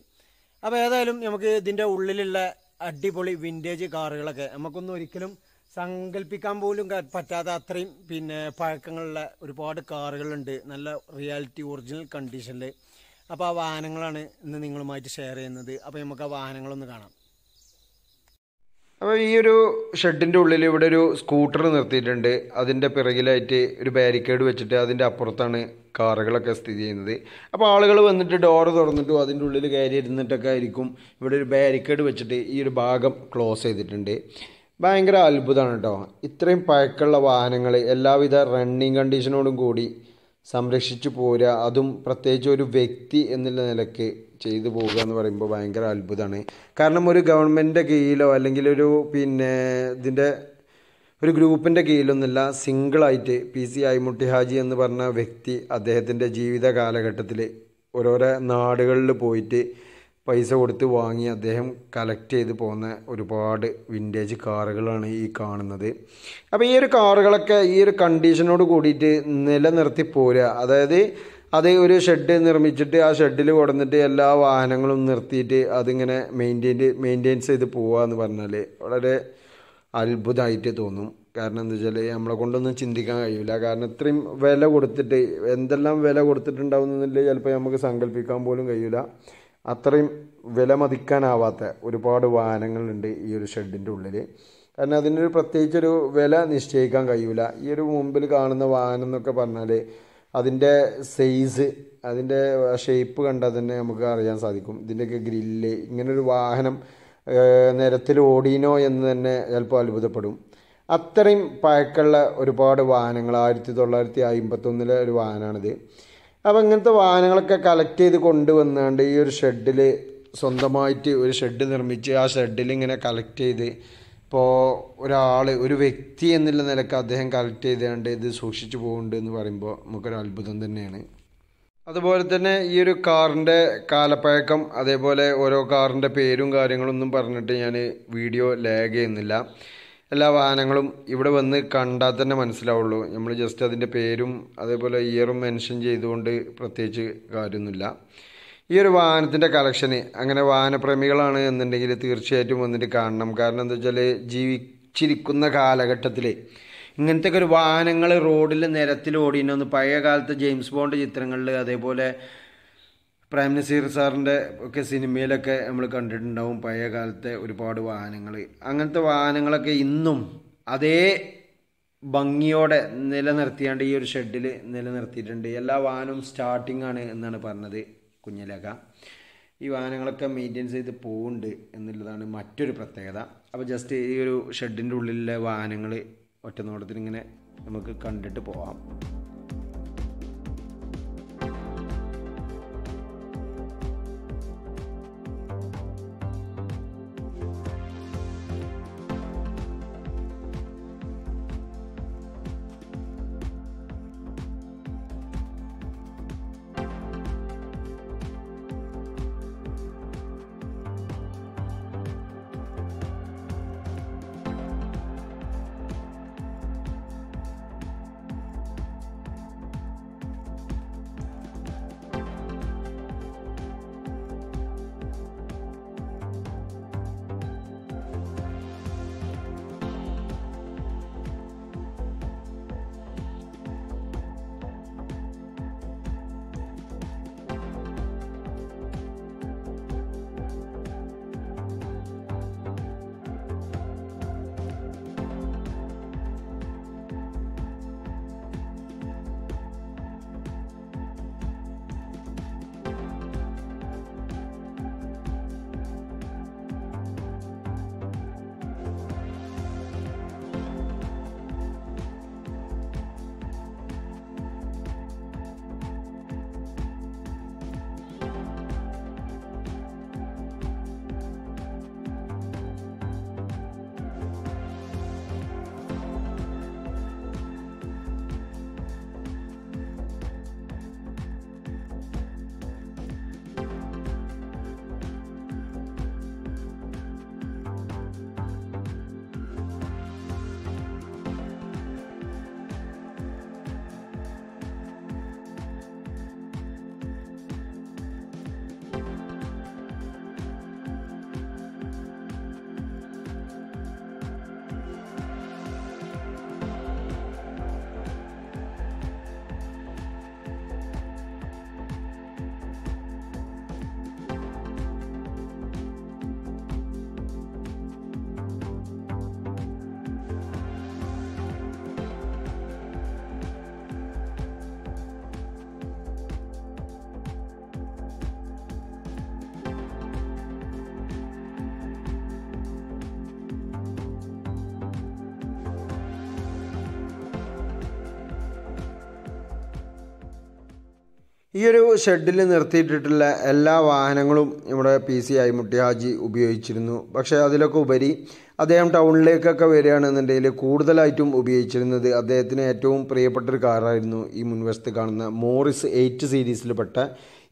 അപ്പോൾ ഏതായാലും നമുക്ക് ഇതിന്റെ ഉള്ളിലുള്ള അടിപൊളി വിന്റേജ് കാറുകളൊക്കെ നമുക്കൊന്നും ഒരിക്കലും സങ്കല്പിക്കാൻ പോലും പറ്റാത്ത അത്രയും പിന്നെ പഴക്കങ്ങളുള്ള ഒരുപാട് കാറുകളുണ്ട്. നല്ല റിയാലിറ്റി ഒറിജിനൽ കണ്ടീഷനിൽ അപ്പോൾ ആ വാഹനങ്ങളാണ് ഇന്ന് നിങ്ങളുമായിട്ട് ഷെയർ ചെയ്യുന്നത്. അപ്പോൾ നമുക്ക് ആ വാഹനങ്ങളൊന്ന് കാണാം. അപ്പോൾ ഈ ഒരു ഷെഡിന്റെ ഉള്ളിൽ ഇവിടെ ഒരു സ്കൂട്ടർ നിർത്തിയിട്ടുണ്ട്. അതിന്റെ പിറകിലായിട്ട് ഒരു ബാരിക്കേഡ് വെച്ചിട്ട് അതിന്റെ അപ്പുറത്താണ് കാറുകളൊക്കെ സ്ഥിതി ചെയ്യുന്നത്. അപ്പോൾ ആളുകൾ വന്നിട്ട് ഡോറ് തുറന്നിട്ടും അതിന്റെ ഉള്ളിൽ കയറി ഇരുന്നിട്ടൊക്കെ ആയിരിക്കും ഇവിടെ ഒരു ബാരിക്കേഡ് വെച്ചിട്ട് ഈ ഒരു ഭാഗം ക്ലോസ് ചെയ്തിട്ടുണ്ട്. ഭയങ്കര അത്ഭുതമാണ് കേട്ടോ. ഇത്രയും പഴക്കമുള്ള വാഹനങ്ങൾ എല്ലാവിധ റണ്ണിങ് കണ്ടീഷനോടും കൂടി സംരക്ഷിച്ചു പോരുക അതും പ്രത്യേകിച്ച് ഒരു വ്യക്തി എന്നുള്ള നിലയ്ക്ക് ചെയ്തു പോവുക എന്ന് പറയുമ്പോൾ ഭയങ്കര അത്ഭുതമാണ്. കാരണം ഒരു ഗവൺമെന്റിന്റെ കീഴിലോ അല്ലെങ്കിൽ ഒരു പിന്നെ ഇതിന്റെ ഒരു ഗ്രൂപ്പിന്റെ കീഴിലൊന്നുമില്ല സിംഗിളായിട്ട് പി സി ഐമുട്ടി ഹാജി എന്ന് പറഞ്ഞ വ്യക്തി അദ്ദേഹത്തിന്റെ ജീവിത കാലഘട്ടത്തിൽ ഓരോരോ നാടുകളിൽ പോയിട്ട് പൈസ കൊടുത്ത് വാങ്ങി അദ്ദേഹം കളക്ട് ചെയ്ത് പോകുന്ന ഒരുപാട് വിന്റേജ് കാറുകളാണ് ഈ കാണുന്നത്. അപ്പോൾ ഈ ഒരു കാറുകളൊക്കെ ഈ ഒരു കണ്ടീഷനോട് കൂടിയിട്ട് നിലനിർത്തി പോരുക. അതായത് അത് ഒരു ഷെഡ് നിർമ്മിച്ചിട്ട് ആ ഷെഡിൽ കൊടുന്നിട്ട് എല്ലാ വാഹനങ്ങളും നിർത്തിയിട്ട് അതിങ്ങനെ മെയിന്റെയിൻ മെയിന്റെയിൻസ് ചെയ്ത് പോവുക എന്ന് പറഞ്ഞാൽ വളരെ അത്ഭുതമായിട്ട് തോന്നും. കാരണം എന്താ വെച്ചാൽ നമ്മളെ കൊണ്ടൊന്നും ചിന്തിക്കാൻ കഴിയില്ല കാരണം ഇത്രയും വില കൊടുത്തിട്ട് എന്തെല്ലാം വില കൊടുത്തിട്ടുണ്ടാവും എന്നില്ല ചിലപ്പോൾ നമുക്ക് സങ്കല്പിക്കാൻ പോലും കഴിയില്ല അത്രയും വില മതിക്കാനാവാത്ത ഒരുപാട് വാഹനങ്ങളുണ്ട് ഈ ഒരു ഷെഡിന്റെ ഉള്ളിൽ കാരണം അതിനൊരു പ്രത്യേകിച്ചൊരു വില നിശ്ചയിക്കാൻ കഴിയില്ല ഈ ഒരു മുമ്പിൽ കാണുന്ന വാഹനം എന്നൊക്കെ പറഞ്ഞാൽ അതിന്റെ സൈസ് അതിന്റെ ഷേപ്പ് കണ്ടാൽ തന്നെ നമുക്ക് അറിയാൻ സാധിക്കും. ഇതിന്റെയൊക്കെ ഗ്രില്ല് ഇങ്ങനൊരു വാഹനം നിരത്തിൽ ഓടിനോ എന്ന് തന്നെ ചിലപ്പോൾ അത്ഭുതപ്പെടും. അത്രയും പഴക്കമുള്ള ഒരുപാട് വാഹനങ്ങൾ ആയിരത്തി തൊള്ളായിരത്തി അമ്പത്തൊന്നിലെ ഒരു വാഹനമാണിത്. അപ്പോൾ ഇങ്ങനത്തെ വാഹനങ്ങളൊക്കെ കളക്ട് ചെയ്ത് കൊണ്ടുവന്നാണ്ട് ഈ ഒരു ഷെഡിൽ സ്വന്തമായിട്ട് ഒരു ഷെഡ് നിർമ്മിച്ച് ആ ഷെഡിൽ ഇങ്ങനെ കളക്ട് ചെയ്ത് ഇപ്പോൾ ഒരാൾ ഒരു വ്യക്തി എന്നുള്ള നിലയ്ക്ക് അദ്ദേഹം കളക്ട് ചെയ്തുകൊണ്ട് ഇത് സൂക്ഷിച്ചു പോകുന്നുണ്ട് എന്ന് പറയുമ്പോൾ നമുക്കൊരു അത്ഭുതം തന്നെയാണ്. അതുപോലെ തന്നെ ഈ ഒരു കാറിന്റെ കാലപ്പഴക്കം അതേപോലെ ഓരോ കാറിന്റെ പേരും കാര്യങ്ങളൊന്നും പറഞ്ഞിട്ട് ഞാൻ വീഡിയോ ലാഗ് ചെയ്യുന്നില്ല. എല്ലാ വാഹനങ്ങളും ഇവിടെ വന്ന് കണ്ടാൽ തന്നെ മനസ്സിലാവുള്ളൂ. നമ്മൾ ജസ്റ്റ് അതിന്റെ പേരും അതേപോലെ ഇയറും മെൻഷൻ ചെയ്തുകൊണ്ട് പ്രത്യേകിച്ച് കാര്യമൊന്നുമില്ല. ഈ ഒരു വാഹനത്തിന്റെ കളക്ഷന് അങ്ങനെ വാഹനപ്രേമികളാണ് എന്നുണ്ടെങ്കിൽ തീർച്ചയായിട്ടും വന്നിട്ട് കാണണം. കാരണം എന്താ വെച്ചാൽ ജീവിച്ചിരിക്കുന്ന കാലഘട്ടത്തിൽ ഇങ്ങനത്തെ ഒരു വാഹനങ്ങൾ റോഡിൽ നിരത്തിൽ ഓടിയെന്ന് പഴയ കാലത്തെ ജെയിംസ് ബോണ്ട് ചിത്രങ്ങളിൽ അതേപോലെ പ്രേം നസീർ സാറിന്റെ ഒക്കെ സിനിമയിലൊക്കെ നമ്മൾ കണ്ടിട്ടുണ്ടാവും. പഴയ കാലത്തെ ഒരുപാട് വാഹനങ്ങൾ അങ്ങനത്തെ വാഹനങ്ങളൊക്കെ ഇന്നും അതേ ഭംഗിയോടെ നിലനിർത്തിയാണ്ട് ഈ ഒരു ഷെഡിൽ നിലനിർത്തിയിട്ടുണ്ട്. എല്ലാ വാഹനവും സ്റ്റാർട്ടിംഗ് ആണ് എന്നാണ് പറഞ്ഞത് കുഞ്ഞിലക ഈ വാഹനങ്ങളൊക്കെ മെയിന്റെയിൻസ് ചെയ്ത് പോകുന്നുണ്ട് എന്നുള്ളതാണ് മറ്റൊരു പ്രത്യേകത. അപ്പോൾ ജസ്റ്റ് ഈ ഒരു ഷെഡിന്റെ ഉള്ളിലെ വാഹനങ്ങൾ ഒറ്റ നോട്ടത്തിൽ ഇങ്ങനെ നമുക്ക് കണ്ടിട്ട് പോവാം. ഈ ഒരു ഷെഡിൽ നിർത്തിയിട്ടിട്ടുള്ള എല്ലാ വാഹനങ്ങളും നമ്മുടെ പി സി ഐ ഹാജി ഉപയോഗിച്ചിരുന്നു. പക്ഷേ അതിലൊക്കെ ഉപരി അദ്ദേഹം ടൗണിലേക്കൊക്കെ വരികയാണെന്നുണ്ടെങ്കിൽ കൂടുതലായിട്ടും ഉപയോഗിച്ചിരുന്നത് അദ്ദേഹത്തിന് ഏറ്റവും പ്രിയപ്പെട്ട ഒരു കാറായിരുന്നു ഈ മുൻവശത്ത് കാണുന്ന മോറിസ് എയ്റ്റ് സീരീസിൽപ്പെട്ട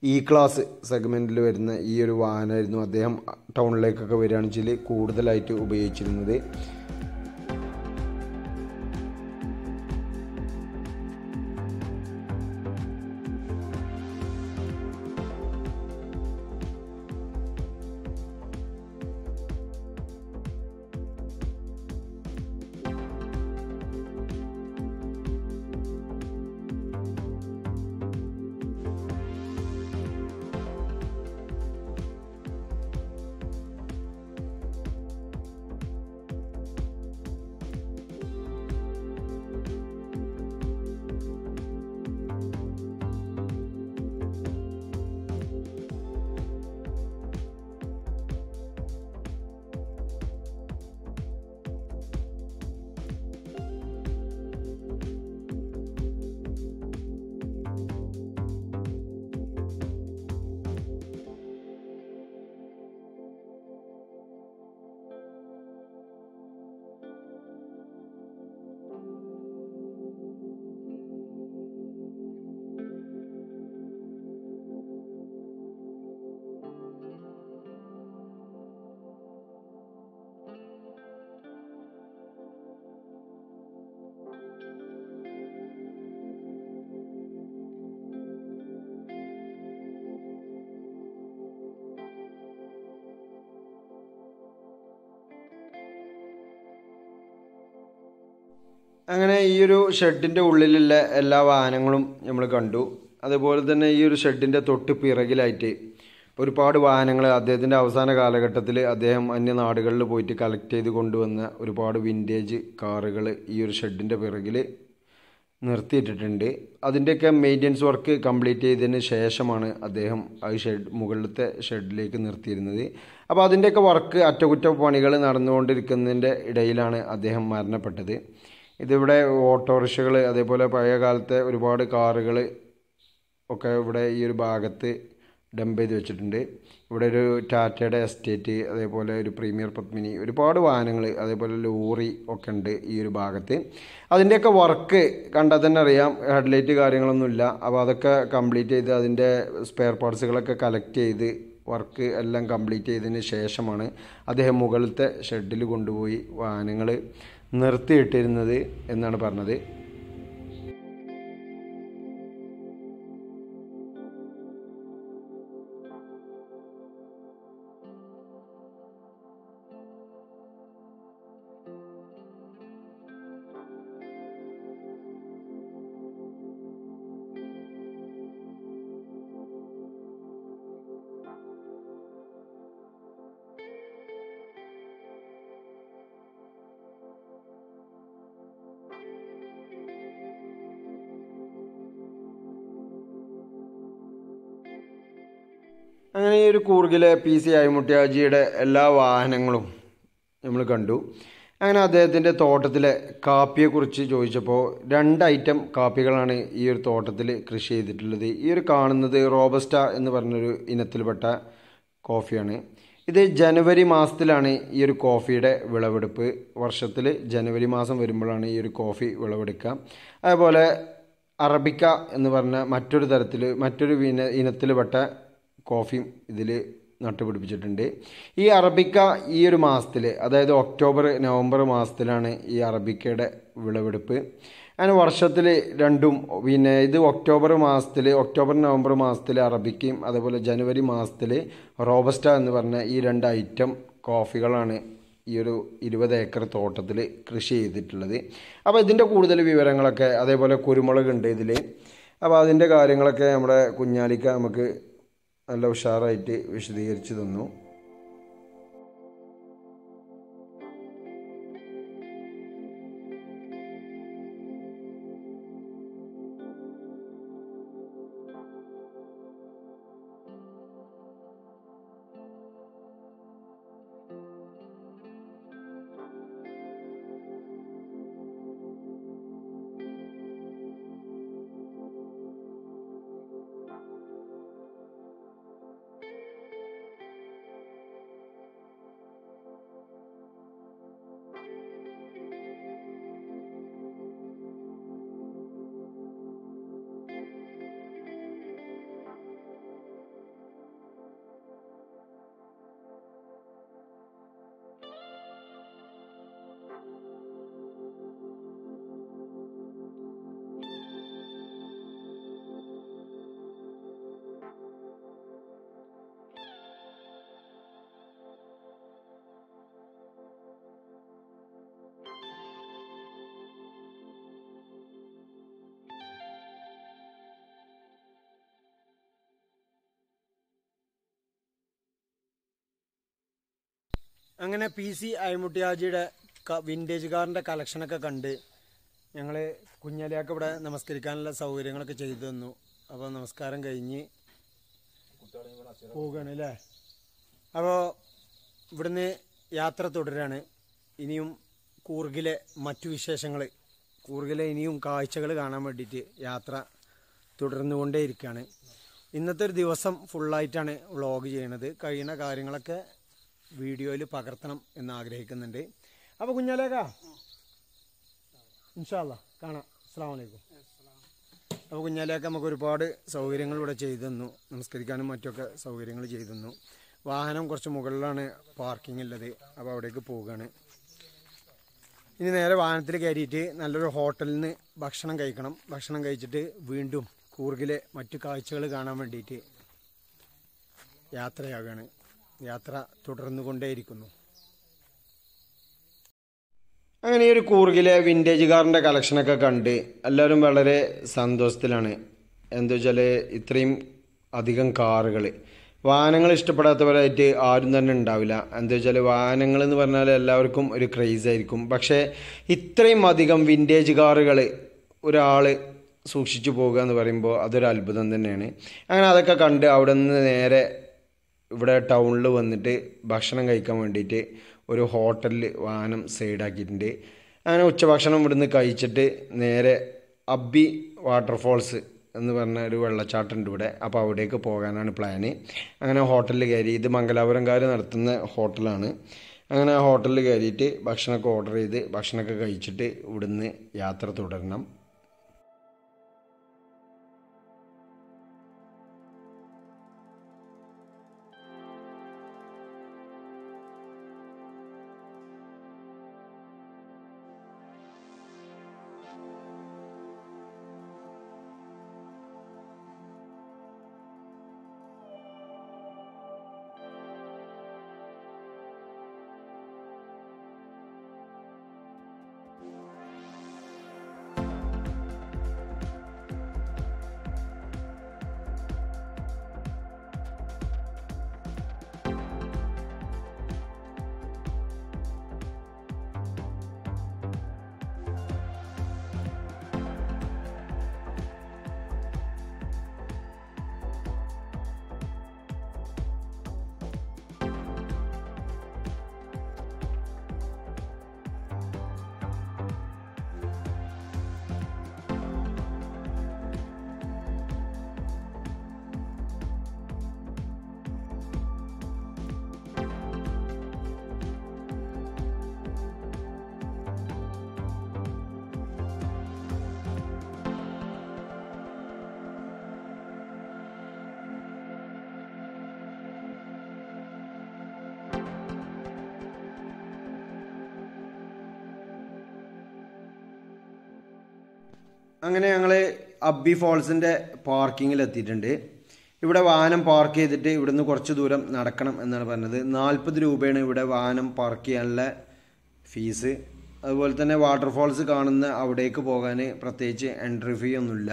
ഇ ക്ലാസ് സെഗ്മെന്റിൽ വരുന്ന ഈ ഒരു വാഹനമായിരുന്നു അദ്ദേഹം ടൗണിലേക്കൊക്കെ വരികയാണെന്ന് വെച്ചാൽ കൂടുതലായിട്ട് ഉപയോഗിച്ചിരുന്നത്. അങ്ങനെ ഈ ഒരു ഷെഡിന്റെ ഉള്ളിലുള്ള എല്ലാ വാഹനങ്ങളും നമ്മൾ കണ്ടു. അതുപോലെ തന്നെ ഈ ഒരു ഷെഡിന്റെ തൊട്ട് പിറകിലായിട്ട് ഒരുപാട് വാഹനങ്ങൾ അദ്ദേഹത്തിന്റെ അവസാന കാലഘട്ടത്തിൽ അദ്ദേഹം അന്യ നാടുകളിൽ പോയിട്ട് കളക്ട് ചെയ്ത് കൊണ്ടുവന്ന ഒരുപാട് വിന്റേജ് കാറുകൾ ഈ ഒരു ഷെഡിന്റെ പിറകിൽ നിർത്തിയിട്ടിട്ടുണ്ട്. അതിന്റെയൊക്കെ മെയിന്റനൻസ് വർക്ക് കംപ്ലീറ്റ് ചെയ്തതിന് ശേഷമാണ് അദ്ദേഹം ആ ഷെഡ് മുകളിലത്തെ ഷെഡിലേക്ക് നിർത്തിയിരുന്നത്. അപ്പോൾ അതിന്റെയൊക്കെ വർക്ക് അറ്റകുറ്റപ്പണികൾ നടന്നുകൊണ്ടിരിക്കുന്നതിന്റെ ഇടയിലാണ് അദ്ദേഹം മരണപ്പെട്ടത്. ഇതിവിടെ ഓട്ടോറിക്ഷകൾ അതേപോലെ പഴയ കാലത്തെ ഒരുപാട് കാറുകൾ ഒക്കെ ഇവിടെ ഈ ഒരു ഭാഗത്ത് ഡംപ് ചെയ്ത് വെച്ചിട്ടുണ്ട്. ഇവിടെ ഒരു ടാറ്റയുടെ എസ്റ്റേറ്റ് അതേപോലെ ഒരു പ്രീമിയർ പത്മിനി ഒരുപാട് വാഹനങ്ങൾ അതേപോലെ ലോറി ഒക്കെ ഉണ്ട് ഈ ഒരു ഭാഗത്ത്. അതിന്റെയൊക്കെ വർക്ക് കണ്ടാൽ തന്നെ അറിയാം ഹെഡ്ലൈറ്റ് കാര്യങ്ങളൊന്നുമില്ല അപ്പോൾ അതൊക്കെ കംപ്ലീറ്റ് ചെയ്ത് അതിന്റെ സ്പെയർ പാർട്സുകളൊക്കെ കളക്ട് ചെയ്ത് വർക്ക് എല്ലാം കംപ്ലീറ്റ് ചെയ്തതിന് ശേഷമാണ് അദ്ദേഹം മുകളിലത്തെ ഷെഡിൽ കൊണ്ടുപോയി വാഹനങ്ങൾ നിർത്തിയിട്ടിരുന്നത് എന്നാണ് പറഞ്ഞത്. അങ്ങനെ ഈ ഒരു കൂർഗിലെ പി സി അയ്മുട്ടിയാജിയുടെ എല്ലാ വാഹനങ്ങളും നമ്മൾ കണ്ടു. അങ്ങനെ അദ്ദേഹത്തിന്റെ തോട്ടത്തിലെ കാപ്പിയെക്കുറിച്ച് ചോദിച്ചപ്പോൾ രണ്ട് ഐറ്റം കാപ്പികളാണ് ഈ ഒരു തോട്ടത്തിൽ കൃഷി ചെയ്തിട്ടുള്ളത്. ഈ ഒരു കാണുന്നത് റോബസ്റ്റ എന്ന് പറഞ്ഞൊരു ഇനത്തിൽപ്പെട്ട കോഫിയാണ്. ഇത് ജനുവരി മാസത്തിലാണ് ഈ ഒരു കോഫിയുടെ വിളവെടുപ്പ്. വർഷത്തിൽ ജനുവരി മാസം വരുമ്പോഴാണ് ഈ ഒരു കോഫി വിളവെടുക്കുക. അതുപോലെ അറബിക്ക എന്ന് പറഞ്ഞ മറ്റൊരു തരത്തിൽ മറ്റൊരു ഇന ഇനത്തിൽപ്പെട്ട കോഫിയും ഇതിൽ നട്ടുപിടിപ്പിച്ചിട്ടുണ്ട്. ഈ അറബിക്ക ഈ ഒരു മാസത്തിൽ അതായത് ഒക്ടോബർ നവംബർ മാസത്തിലാണ് ഈ അറബിക്കയുടെ വിളവെടുപ്പ്. അങ്ങനെ വർഷത്തിൽ രണ്ടും പിന്നെ ഇത് ഒക്ടോബർ മാസത്തിൽ ഒക്ടോബർ നവംബർ മാസത്തിൽ അറബിക്കയും അതുപോലെ ജനുവരി മാസത്തിൽ റോബസ്റ്റ എന്ന് പറഞ്ഞ ഈ രണ്ട് ഐറ്റം കോഫികളാണ് ഈ ഒരു ഇരുപത് ഏക്കർ തോട്ടത്തിൽ കൃഷി ചെയ്തിട്ടുള്ളത്. അപ്പോൾ ഇതിന്റെ കൂടുതൽ വിവരങ്ങളൊക്കെ അതേപോലെ കുരുമുളക് ഉണ്ട് ഇതിൽ അപ്പോൾ അതിന്റെ കാര്യങ്ങളൊക്കെ നമ്മുടെ കുഞ്ഞാലിക്ക നമുക്ക് നല്ല ഉഷാറായിട്ട് വിശദീകരിച്ചു തന്നു. അങ്ങനെ പി സി അയമുട്ടിയാജിയുടെ വിന്റേജ് കാറിന്റെ കളക്ഷനൊക്കെ കണ്ട് ഞങ്ങൾ കുഞ്ഞാലിയാക്ക് ഇവിടെ നമസ്കരിക്കാനുള്ള സൗകര്യങ്ങളൊക്കെ ചെയ്തു തന്നു. അപ്പോൾ നമസ്കാരം കഴിഞ്ഞ് പോവുകയാണ് അല്ലേ അപ്പോൾ ഇവിടുന്ന് യാത്ര തുടരാണ്. ഇനിയും കൂർഗിലെ മറ്റു വിശേഷങ്ങൾ കൂർഗിലെ ഇനിയും കാഴ്ചകൾ കാണാൻ വേണ്ടിയിട്ട് യാത്ര തുടർന്നുകൊണ്ടേയിരിക്കുകയാണ് ഇന്നത്തെ ഒരു ദിവസം ഫുള്ളായിട്ടാണ് വ്ളോഗ് ചെയ്യണത്. കഴിയുന്ന കാര്യങ്ങളൊക്കെ വീഡിയോയിൽ പകർത്തണം എന്ന് ആഗ്രഹിക്കുന്നുണ്ട് അപ്പോൾ കുഞ്ഞാലേക്കാ ഇൻഷാല്ല കാണാം. അസ്സാം വലൈക്കും അപ്പോൾ കുഞ്ഞാലേക്ക് നമുക്ക് ഒരുപാട് സൗകര്യങ്ങൾ ഇവിടെ ചെയ്തു നമസ്കരിക്കാനും മറ്റൊക്കെ സൗകര്യങ്ങൾ ചെയ്തു വാഹനം കുറച്ച് മുകളിലാണ് പാർക്കിംഗ് ഉള്ളത്. അപ്പോൾ അവിടേക്ക് പോവുകയാണ്. ഇനി നേരെ വാഹനത്തിൽ കയറിയിട്ട് നല്ലൊരു ഹോട്ടലിൽ നിന്ന് ഭക്ഷണം കഴിക്കണം. ഭക്ഷണം കഴിച്ചിട്ട് വീണ്ടും കൂർഗിലെ മറ്റു കാഴ്ചകൾ കാണാൻ വേണ്ടിയിട്ട് യാത്രയാകുകയാണ് യാത്ര തുടർന്നു തുടർന്നുകൊണ്ടേയിരിക്കുന്നു. അങ്ങനെ ഒരു കൂർഗിലെ വിന്റേജ് കാറിന്റെ കളക്ഷനൊക്കെ കണ്ട് എല്ലാവരും വളരെ സന്തോഷത്തിലാണ്. എന്താ വെച്ചാൽ ഇത്രയും അധികം കാറുകൾ വാഹനങ്ങൾ ഇഷ്ടപ്പെടാത്തവരായിട്ട് ആരും തന്നെ ഉണ്ടാവില്ല. എന്താ വെച്ചാൽ വാഹനങ്ങൾ എന്ന് പറഞ്ഞാൽ എല്ലാവർക്കും ഒരു ക്രേസ് ആയിരിക്കും. പക്ഷേ ഇത്രയും അധികം വിന്റേജ് കാറുകൾ ഒരാൾ സൂക്ഷിച്ചു പോകുക എന്ന് പറയുമ്പോൾ അതൊരു അത്ഭുതം തന്നെയാണ്. അങ്ങനെ അതൊക്കെ കണ്ട് അവിടെ നിന്ന് നേരെ ഇവിടെ ടൗണിൽ വന്നിട്ട് ഭക്ഷണം കഴിക്കാൻ വേണ്ടിയിട്ട് ഒരു ഹോട്ടലിൽ വാഹനം സൈഡാക്കിയിട്ടുണ്ട്. അങ്ങനെ ഉച്ചഭക്ഷണം ഇവിടുന്ന് കഴിച്ചിട്ട് നേരെ അബ്ബി വാട്ടർഫോൾസ് എന്ന് പറഞ്ഞ ഒരു വെള്ളച്ചാട്ടമുണ്ട് ഇവിടെ. അപ്പോൾ അവിടേക്ക് പോകാനാണ് പ്ലാന്. അങ്ങനെ ഹോട്ടലിൽ കയറി ഇത് മംഗലാപുരംകാർ നടത്തുന്ന ഹോട്ടലാണ്. അങ്ങനെ ആ ഹോട്ടലിൽ കയറിയിട്ട് ഭക്ഷണമൊക്കെ ഓർഡർ ചെയ്ത് ഭക്ഷണമൊക്കെ കഴിച്ചിട്ട് ഇവിടുന്ന് യാത്ര തുടരണം. അങ്ങനെ ഞങ്ങൾ അബ്ബി ഫോൾസിന്റെ പാർക്കിങ്ങിൽ എത്തിയിട്ടുണ്ട് ഇവിടെ വാഹനം പാർക്ക് ചെയ്തിട്ട് ഇവിടുന്ന് കുറച്ച് ദൂരം നടക്കണം എന്നാണ് പറഞ്ഞത്. നാൽപ്പത് രൂപയാണ് ഇവിടെ വാഹനം പാർക്ക് ചെയ്യാനുള്ള ഫീസ് അതുപോലെ തന്നെ വാട്ടർഫോൾസ് കാണുന്ന അവിടേക്ക് പോകാൻ പ്രത്യേകിച്ച് എൻട്രി ഫീ ഒന്നുമില്ല.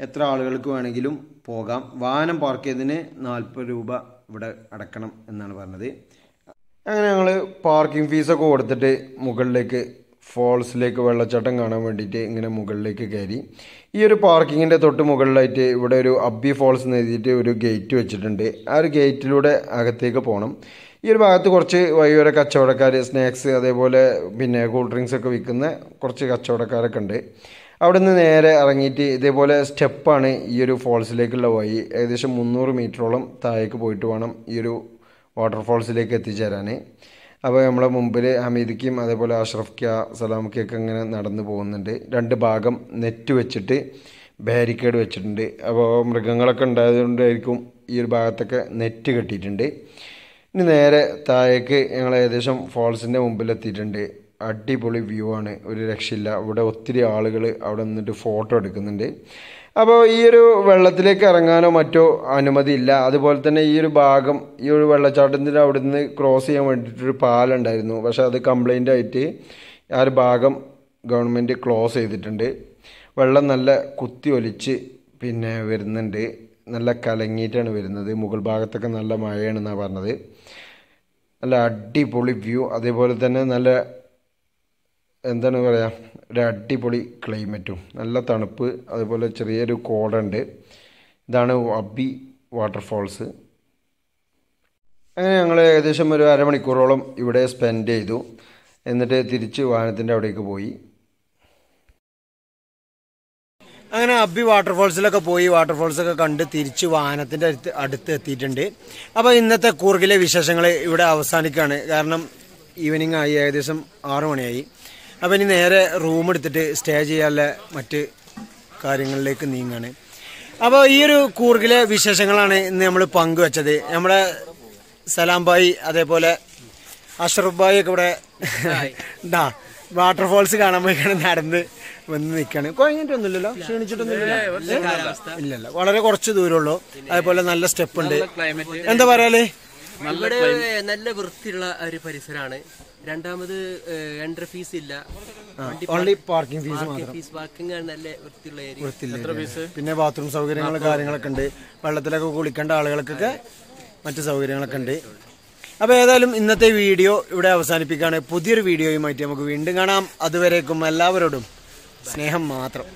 എത്ര ആളുകൾക്ക് വേണമെങ്കിലും പോകാം. വാഹനം പാർക്ക് ചെയ്തതിന് നാൽപ്പത് രൂപ ഇവിടെ അടക്കണം എന്നാണ് പറഞ്ഞത്. അങ്ങനെ ഞങ്ങൾ പാർക്കിംഗ് ഫീസൊക്കെ കൊടുത്തിട്ട് മുകളിലേക്ക് ഫോൾസിലേക്ക് വെള്ളച്ചാട്ടം കാണാൻ വേണ്ടിയിട്ട് ഇങ്ങനെ മുകളിലേക്ക് കയറി. ഈ ഒരു പാർക്കിങ്ങിന്റെ തൊട്ട് മുകളിലായിട്ട് ഇവിടെ ഒരു അബ്ബി ഫോൾസ് എന്ന് എഴുതിയിട്ട് ഒരു ഗേറ്റ് വെച്ചിട്ടുണ്ട്. ആ ഒരു ഗേറ്റിലൂടെ അകത്തേക്ക് പോകണം ഈ ഒരു ഭാഗത്ത് കുറച്ച് വൈകുന്നേരം കച്ചവടക്കാർ സ്നാക്സ് അതേപോലെ പിന്നെ കൂൾ ഡ്രിങ്ക്സ് ഒക്കെ വിൽക്കുന്ന കുറച്ച് കച്ചവടക്കാരൊക്കെ ഉണ്ട്. അവിടെ നിന്ന് നേരെ ഇറങ്ങിയിട്ട് ഇതേപോലെ സ്റ്റെപ്പാണ് ഈ ഒരു ഫോൾസിലേക്കുള്ള വഴി. ഏകദേശം മുന്നൂറ് മീറ്ററോളം താഴേക്ക് പോയിട്ട് വേണം ഈ ഒരു വാട്ടർഫോൾസിലേക്ക് എത്തിച്ചേരാൻ അപ്പോൾ നമ്മളെ മുമ്പിൽ ഹമീദിക്കും അതേപോലെ അഷ്റഫ് ക്യ സലാമക്കൊക്കെ ഇങ്ങനെ നടന്നു പോകുന്നുണ്ട്. രണ്ട് ഭാഗം നെറ്റ് വെച്ചിട്ട് ബാരിക്കേഡ് വെച്ചിട്ടുണ്ട്. അപ്പോൾ മൃഗങ്ങളൊക്കെ ഉണ്ടായതുകൊണ്ടായിരിക്കും ഈ ഒരു ഭാഗത്തൊക്കെ നെറ്റ് കെട്ടിയിട്ടുണ്ട്. ഇനി നേരെ താഴേക്ക് ഞങ്ങൾ ഏകദേശം ഫോൾസിന്റെ മുമ്പിൽ എത്തിയിട്ടുണ്ട് അടിപൊളി വ്യൂ ആണ്. ഒരു രക്ഷയില്ല. ഇവിടെ ഒത്തിരി ആളുകൾ അവിടെ നിന്നിട്ട് ഫോട്ടോ എടുക്കുന്നുണ്ട്. അപ്പോൾ ഈ ഒരു വെള്ളത്തിലേക്ക് ഇറങ്ങാനോ മറ്റോ അനുമതിയില്ല അതുപോലെ തന്നെ ഈ ഒരു ഭാഗം ഈ ഒരു വെള്ളച്ചാട്ടത്തിന്റെ അവിടെ നിന്ന് ക്രോസ് ചെയ്യാൻ വേണ്ടിയിട്ടൊരു പാലുണ്ടായിരുന്നു പക്ഷേ അത് കംപ്ലൈന്റ് ആയിട്ട് ആ ഒരു ഭാഗം ഗവൺമെന്റ് ക്ലോസ് ചെയ്തിട്ടുണ്ട്. വെള്ളം നല്ല കുത്തി ഒലിച്ച് പിന്നെ വരുന്നുണ്ട്. നല്ല കലങ്ങിയിട്ടാണ് വരുന്നത്. മുകൾ ഭാഗത്തൊക്കെ നല്ല മഴയാണെന്നാണ് പറഞ്ഞത്. നല്ല അടിപൊളി വ്യൂ അതേപോലെ തന്നെ നല്ല എന്താണ് പറയുക ഒരു അടിപൊളി ക്ലൈമറ്റും നല്ല തണുപ്പ് അതുപോലെ ചെറിയൊരു കോടുണ്ട്. ഇതാണ് അബി വാട്ടർഫോൾസ് അങ്ങനെ ഞങ്ങൾ ഏകദേശം ഒരു അരമണിക്കൂറോളം ഇവിടെ സ്പെൻഡ് ചെയ്തു. എന്നിട്ട് തിരിച്ച് വാഹനത്തിന്റെ അവിടേക്ക് പോയി. അങ്ങനെ അബി വാട്ടർഫോൾസിലൊക്കെ പോയി. വാട്ടർഫോൾസൊക്കെ കണ്ട് തിരിച്ച് വാഹനത്തിന്റെ അടുത്ത് അടുത്ത് എത്തിയിട്ടുണ്ട്. അപ്പോൾ ഇന്നത്തെ കൂർഗിലെ വിശേഷങ്ങൾ ഇവിടെ അവസാനിക്കുകയാണ്. കാരണം ഈവനിങ് ആയി ഏകദേശം ആറു മണിയായി. അപ്പോൾ ഇനി നേരെ റൂം എടുത്തിട്ട് സ്റ്റേ ചെയ്യാനുള്ള മറ്റ് കാര്യങ്ങളിലേക്ക് നീങ്ങാണ്. അപ്പോൾ ഈ ഒരു കൂർഗിലെ വിശേഷങ്ങളാണ് ഇന്ന് നമ്മൾ പങ്കുവച്ചത്. നമ്മുടെ സലാം ഭായി അതേപോലെ അഷ്റഫ് ഭായി ഒക്കെ ഇവിടെ ഉണ്ടാ വാട്ടർഫോൾസ് കാണാൻ പോയിക്കാണ് നടന്ന് വന്ന് നിൽക്കുകയാണ് കുഴഞ്ഞിട്ടൊന്നുമില്ലല്ലോ? ക്ഷീണിച്ചിട്ടൊന്നുമില്ലല്ലോ ഇല്ലല്ലോ. വളരെ കുറച്ച് ദൂരമുള്ളൂ. അതേപോലെ നല്ല സ്റ്റെപ്പ് ഉണ്ട്. എന്താ പറയാൽ? ഇവിടെ നല്ല വൃത്തിയുള്ള ഒരു പരിസരമാണ് രണ്ടാമത് എൻട്രി ഫീസ് ഇല്ല. ഓൺലി പാർക്കിംഗ് ഫീസ് മാത്രം. ഫീസ് പാർക്കിംഗ് ആണ് നല്ല വൃത്തിയുള്ള ഏരിയ പിന്നെ ബാത്റൂം സൗകര്യങ്ങൾ കാര്യങ്ങളൊക്കെ ഉണ്ട്. വെള്ളത്തിലൊക്കെ കുളിക്കേണ്ട ആളുകൾക്കൊക്കെ മറ്റു സൗകര്യങ്ങളൊക്കെ ഉണ്ട്. അപ്പോൾ ഏതായാലും ഇന്നത്തെ വീഡിയോ ഇവിടെ അവസാനിപ്പിക്കുകയാണ്. പുതിയൊരു വീഡിയോയുമായിട്ട് നമുക്ക് വീണ്ടും കാണാം. അതുവരേക്കും എല്ലാവരോടും സ്നേഹം മാത്രം.